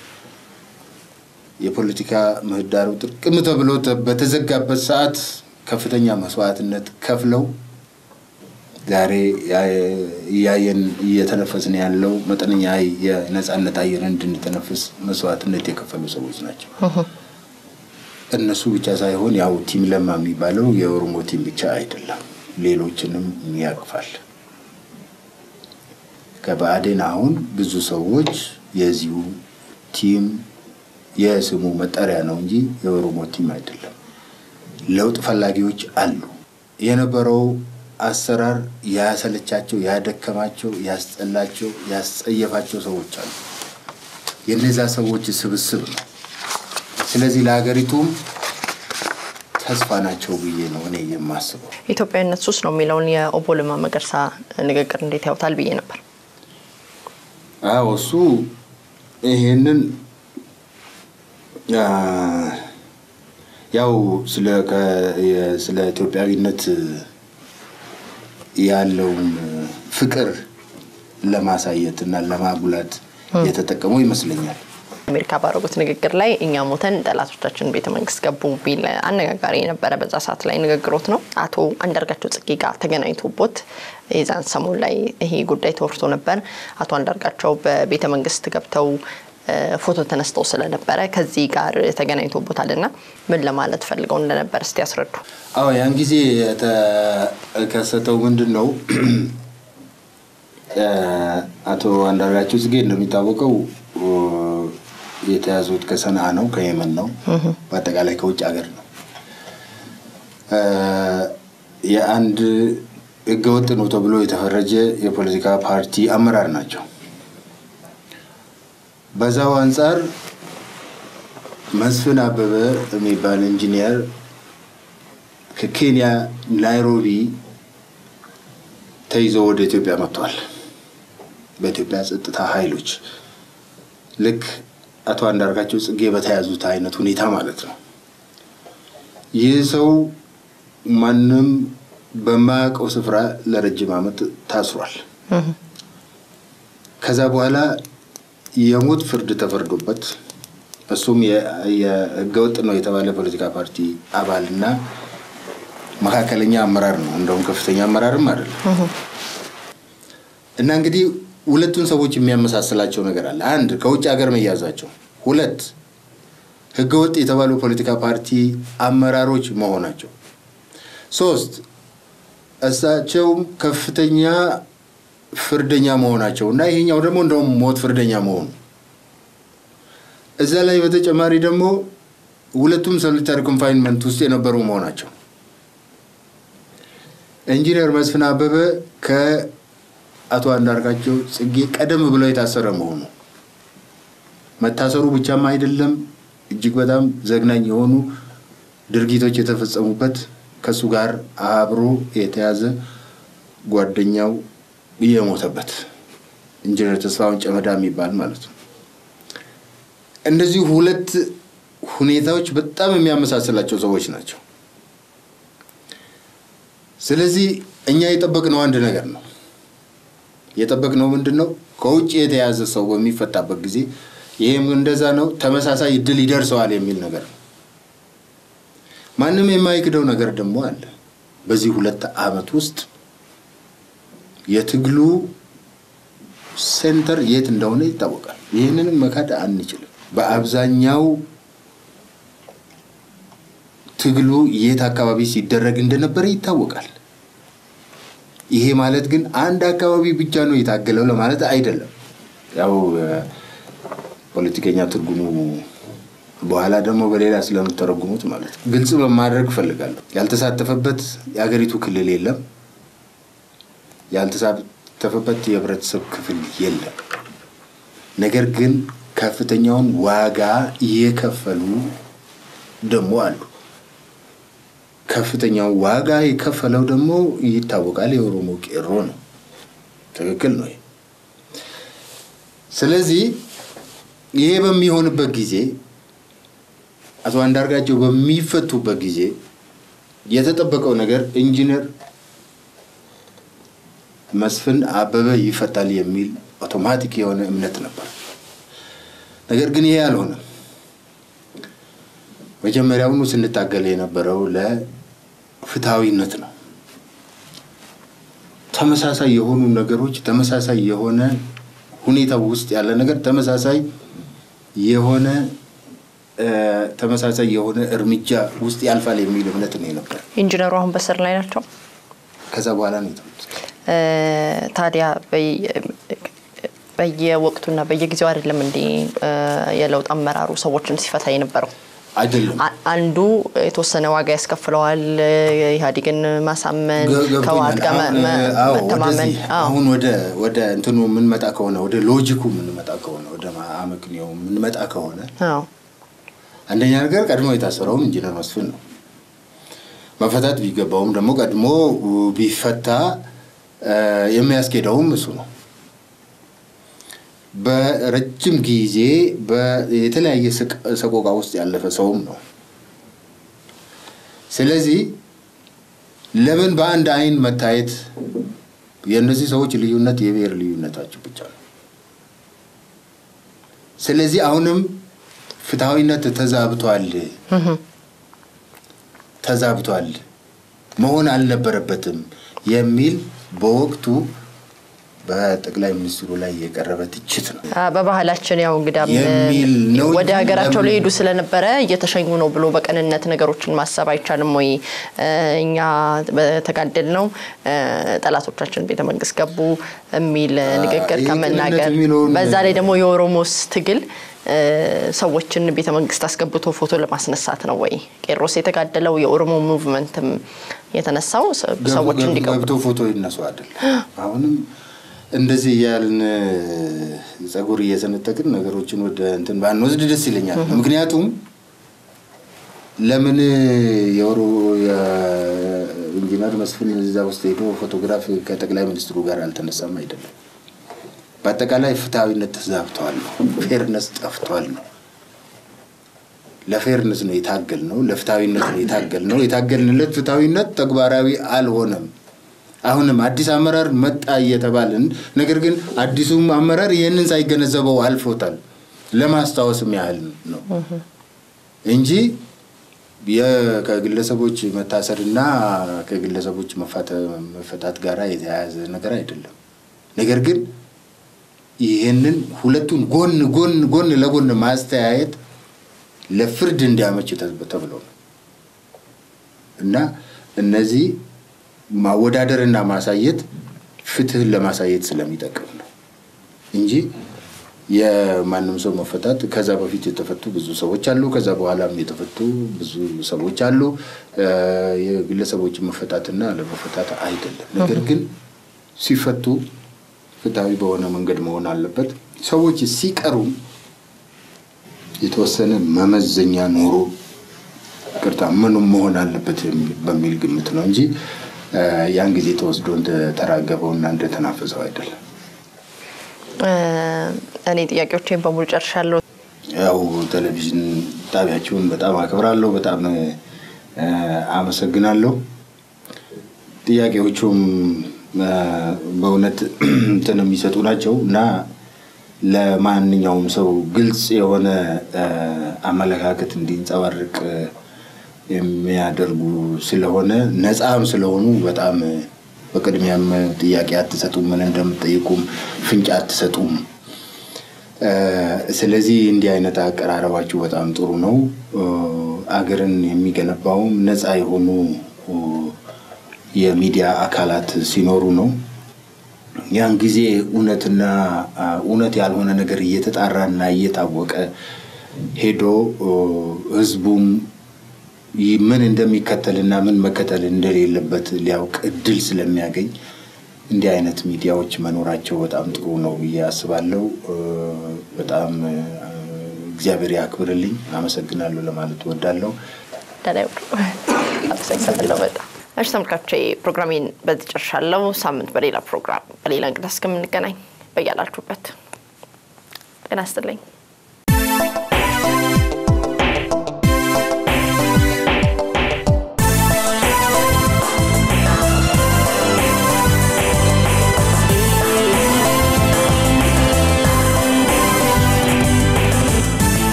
የፖለቲካ ምህዳሩ ጥርቅም ተብሎ በተዘጋበት ሰዓት ከፍተኛ መስዋዕትነት ከፍለው ዛሬ እያየን እየተነፈስን ያለው መጠነኛ የነጻነት አየር እንድንተነፍስ መስዋዕትነት የከፈሉ ሰዎች ናቸው። እነሱ ብቻ ሳይሆን ያው team ለማ የሚባለው የኦሮሞ team ብቻ አይደለም፣ ሌሎችንም ያቅፋል። ከብአዴን አሁን ብዙ ሰዎች የዚሁ team የስሙ መጠሪያ ነው እንጂ የኦሮሞ team አይደለም። ለውጥ ፈላጊዎች አሉ። የነበረው አሰራር ያሰለቻቸው፣ ያደከማቸው፣ ያስጠላቸው፣ ያስጸየፋቸው ሰዎች አሉ። የነዛ ሰዎች ስብስብ ነው። ስለዚህ ለሀገሪቱም ተስፋ ናቸው ብዬ ነው እኔ የማስበው። ኢትዮጵያዊነት ሱስ ነው የሚለውን የኦቦ ለማ መገርሳ ንግግር እንዴት ያውታል ብዬ ነበር። አዎ እሱ ይሄንን ያው ስለ ኢትዮጵያዊነት ያለውን ፍቅር ለማሳየት እና ለማጉላት የተጠቀመው ይመስለኛል። አሜሪካ ባደረጉት ንግግር ላይ እኛ ሞተን ጠላቶቻችን ቤተ መንግስት ገቡ ቢል አነጋጋሪ የነበረ በዛ ሰዓት ላይ ንግግሮት ነው። አቶ አንዳርጋቸው ጽጌ ጋር ተገናኝቶቦት የዛን ሰሞን ላይ ይሄ ጉዳይ ተወርቶ ነበር። አቶ አንዳርጋቸው በቤተ መንግስት ገብተው ፎቶ ተነስተው ስለነበረ ከዚህ ጋር ተገናኝቶቦታል እና ምን ለማለት ፈልገው እንደነበር እስቲ ያስረዱ። አዎ ያን ጊዜ የተከሰተው ምንድን ነው? አቶ አንዳርጋቸው ጽጌ እንደሚታወቀው የተያዙት ከሰንዓ ነው፣ ከየመን ነው፣ በአጠቃላይ ከውጭ ሀገር ነው። የአንድ ህገወጥ ነው ተብሎ የተፈረጀ የፖለቲካ ፓርቲ አመራር ናቸው። በዛው አንጻር መስፍን አበበ የሚባል ኢንጂነር ከኬንያ ናይሮቢ ተይዞ ወደ ኢትዮጵያ መጥቷል። በኢትዮጵያ ጸጥታ ኃይሎች ልክ አቶ አንዳርጋቸው ጽጌ በተያዙት አይነት ሁኔታ ማለት ነው። ይህ ሰው ማንም በማያውቀው ስፍራ ለረጅም ዓመት ታስሯል። ከዛ በኋላ የሞት ፍርድ ተፈርዶበት እሱም የህገወጥ ነው የተባለ ፖለቲካ ፓርቲ አባልና መካከለኛ አመራር ነው። እንደውም ከፍተኛ አመራርም አይደለም። እና እንግዲህ ሁለቱን ሰዎች የሚያመሳስላቸው ነገር አለ። አንድ ከውጭ ሀገር መያዛቸው፣ ሁለት ህገወጥ የተባሉ ፖለቲካ ፓርቲ አመራሮች መሆናቸው፣ ሶስት እሳቸውም ከፍተኛ ፍርደኛ መሆናቸው እና ይሄኛው ደግሞ እንደውም ሞት ፍርደኛ መሆኑ። እዛ ላይ በተጨማሪ ደግሞ ሁለቱም solitary confinement ውስጥ የነበሩ መሆናቸው። ኢንጂነር መስፍን አበበ ከአቶ አንዳርጋቸው ጽጌ ቀደም ብሎ የታሰረ መሆኑ። መታሰሩ ብቻም አይደለም፣ እጅግ በጣም ዘግናኝ የሆኑ ድርጊቶች የተፈጸሙበት ከእሱ ጋር አብሮ የተያዘ ጓደኛው እየሞተበት ኢንጂነር ተስፋውን ጨመዳ የሚባል ማለት ነው። እነዚህ ሁለት ሁኔታዎች በጣም የሚያመሳስላቸው ሰዎች ናቸው። ስለዚህ እኛ የጠበቅነው አንድ ነገር ነው። የጠበቅነው ምንድን ነው? ከውጭ የተያዘ ሰው በሚፈታበት ጊዜ ይህም እንደዛ ነው፣ ተመሳሳይ እድል ይደርሰዋል የሚል ነገር ነው። ማንም የማይክደው ነገር ደግሞ አለ። በዚህ ሁለት ዓመት ውስጥ የትግሉ ሴንተር የት እንደሆነ ይታወቃል። ይህንንም መካድ አንችልም። በአብዛኛው ትግሉ የት አካባቢ ሲደረግ እንደነበረ ይታወቃል። ይሄ ማለት ግን አንድ አካባቢ ብቻ ነው የታገለው ለማለት አይደለም። ያው ፖለቲከኛ ትርጉሙ በኋላ ደግሞ በሌላ ስለምተረጉሙት ማለት ግልጽ በማድረግ እፈልጋለሁ። ያልተሳተፈበት የሀገሪቱ ክልል የለም። ያልተሳተፈበት የህብረተሰብ ክፍል የለም። ነገር ግን ከፍተኛውን ዋጋ የከፈሉ ደግሞ አሉ። ከፍተኛው ዋጋ የከፈለው ደግሞ ይታወቃል። የኦሮሞ ቄሮ ነው። ትክክል ነው። ስለዚህ ይሄ በሚሆንበት ጊዜ አቶ አንዳርጋቸው በሚፈቱበት ጊዜ የተጠበቀው ነገር ኢንጂነር መስፍን አበበ ይፈታል የሚል አውቶማቲክ የሆነ እምነት ነበር። ነገር ግን ይሄ አልሆነም። መጀመሪያውኑ ስንታገል የነበረው ለፍትሐዊነት ነው። ተመሳሳይ የሆኑ ነገሮች ተመሳሳይ የሆነ ሁኔታ ውስጥ ያለ ነገር ተመሳሳይ የሆነ ተመሳሳይ የሆነ እርምጃ ውስጥ ያልፋል የሚል እምነት ነው የነበር። ኢንጂነሩ አሁን በስር ላይ ናቸው። ከዛ በኋላ ነው ታዲያ በየወቅቱና በየጊዜው አይደለም እንዲ የለውጥ አመራሩ ሰዎችን ሲፈታ የነበረው አይደለም አንዱ የተወሰነ ዋጋ ያስከፍለዋል። ኢህአዴግን ማሳመን ከዋድ ጋር መተማመን። አሁን ወደ እንትኑ የምንመጣ ከሆነ ወደ ሎጂኩ የምንመጣ ከሆነ ወደ አመክንዮ የምንመጣ ከሆነ አንደኛ ነገር ቀድሞ የታሰረውም ኢንጂነር መስፍን ነው። መፈታት ቢገባውም ደግሞ ቀድሞ ቢፈታ የሚያስኬደውም እሱ ነው። በረጅም ጊዜ የተለያየ ሰቆቃ ውስጥ ያለፈ ሰውም ነው። ስለዚህ ለምን በአንድ አይን መታየት? የእነዚህ ሰዎች ልዩነት የብሔር ልዩነታቸው ብቻ ነው። ስለዚህ አሁንም ፍትሐዊነት ተዛብቷል ተዛብቷል መሆን አልነበረበትም የሚል በወቅቱ በጠቅላይ ሚኒስትሩ ላይ የቀረበ ትችት ነው። በባህላችን ያው ነው ወደ ሀገራቸው ሊሄዱ ስለነበረ እየተሸኙ ነው ብሎ በቅንነት ነገሮችን ማሰብ አይቻልም ወይ? እኛ በተጋደል ነው ጠላቶቻችን ቤተ መንግስት ገቡ የሚል ንግግር ከመናገር በዛ ላይ ደግሞ የኦሮሞስ ትግል ሰዎችን ቤተ መንግስት አስገብቶ ፎቶ ለማስነሳት ነው ወይ? ቄሮስ የተጋደለው የኦሮሞ ሙቭመንትም የተነሳው ሰዎች እንዲቀቡ ገብቶ ፎቶ ይነሱ አይደለም። አሁንም እንደዚህ እያልን ጸጉር እየሰነጠቅን ነገሮችን ወደ እንትን ባንወስድ ደስ ይለኛል። ምክንያቱም ለምን የወሮ የኢንጂነር መስፍን እዛ ውስጥ ሄዶ ፎቶግራፍ ከጠቅላይ ሚኒስትሩ ጋር አልተነሳም አይደለም። በአጠቃላይ ፍትሐዊነት ተዛብተዋል ነው፣ ፌርነስ ጠፍቷል ነው። ለፌርነስ ነው የታገል ነው፣ ለፍትሐዊነት ነው የታገል ነው። የታገልንለት ፍትሐዊነት ተግባራዊ አልሆነም። አሁንም አዲስ አመራር መጣ እየተባልን ነገር ግን አዲሱም አመራር ይህንን ሳይገነዘበው አልፎታል። ለማስታወስም ያህል ነው እንጂ ከግለሰቦች መታሰርና ከግለሰቦች መፈታት ጋር የተያያዘ ነገር አይደለም። ነገር ግን ይህንን ሁለቱን ጎን ጎን ጎን ለጎን ማስተያየት ለፍርድ እንዲያመች ተብሎ ነው እና እነዚህ ማወዳደርና ማሳየት ፍትህን ለማሳየት ስለሚጠቅም ነው እንጂ የማንም ሰው መፈታት ከዛ በፊት የተፈቱ ብዙ ሰዎች አሉ። ከዛ በኋላም የተፈቱ ብዙ ሰዎች አሉ። የግለሰቦችን መፈታትና ለመፈታት አይደለም። ነገር ግን ሲፈቱ ፍትሐዊ በሆነ መንገድ መሆን አለበት። ሰዎች ሲቀሩ የተወሰነ መመዘኛ ኖሮ ቅርታ ምኑም መሆን አለበት በሚል ግምት ነው እንጂ ያን ጊዜ ተወስዶ እንደተራገበውና እንደተናፈሰው አይደለም። እኔ ጥያቄዎችን በሙሉ ጨርሻለሁ። ያው ቴሌቪዥን ጣቢያችሁን በጣም አክብራለሁ፣ በጣም አመሰግናለሁ። ጥያቄዎቹም በእውነት እንትን የሚሰጡ ናቸው እና ለማንኛውም ሰው ግልጽ የሆነ አመለካከት እንዲንጸባረቅ የሚያደርጉ ስለሆነ ነፃም ስለሆኑ በጣም በቅድሚያም ጥያቄ አትሰጡም፣ ምን እንደምትጠይቁም ፍንጭ አትሰጡም። ስለዚህ እንዲህ አይነት አቀራረባችሁ በጣም ጥሩ ነው። አገርን የሚገነባውም ነፃ የሆኑ የሚዲያ አካላት ሲኖሩ ነው። ያን ጊዜ እውነትና እውነት ያልሆነ ነገር እየተጣራና እየታወቀ ሄዶ ህዝቡም ምን እንደሚከተልና ምን መከተል እንደሌለበት ሊያውቅ እድል ስለሚያገኝ እንዲህ አይነት ሚዲያዎች መኖራቸው በጣም ጥሩ ነው ብዬ አስባለሁ። በጣም እግዚአብሔር ያክብርልኝ። አመሰግናለሁ ለማለት እወዳለሁ። አመሰግናለሁ በጣም። እሺ ተመልካቾቼ ፕሮግራሜን በዚህ ጨርሻለሁ። ሳምንት በሌላ ፕሮግራም በሌላ እንግዳ እስከምንገናኝ በያላችሁበት ጤና ይስጥልኝ።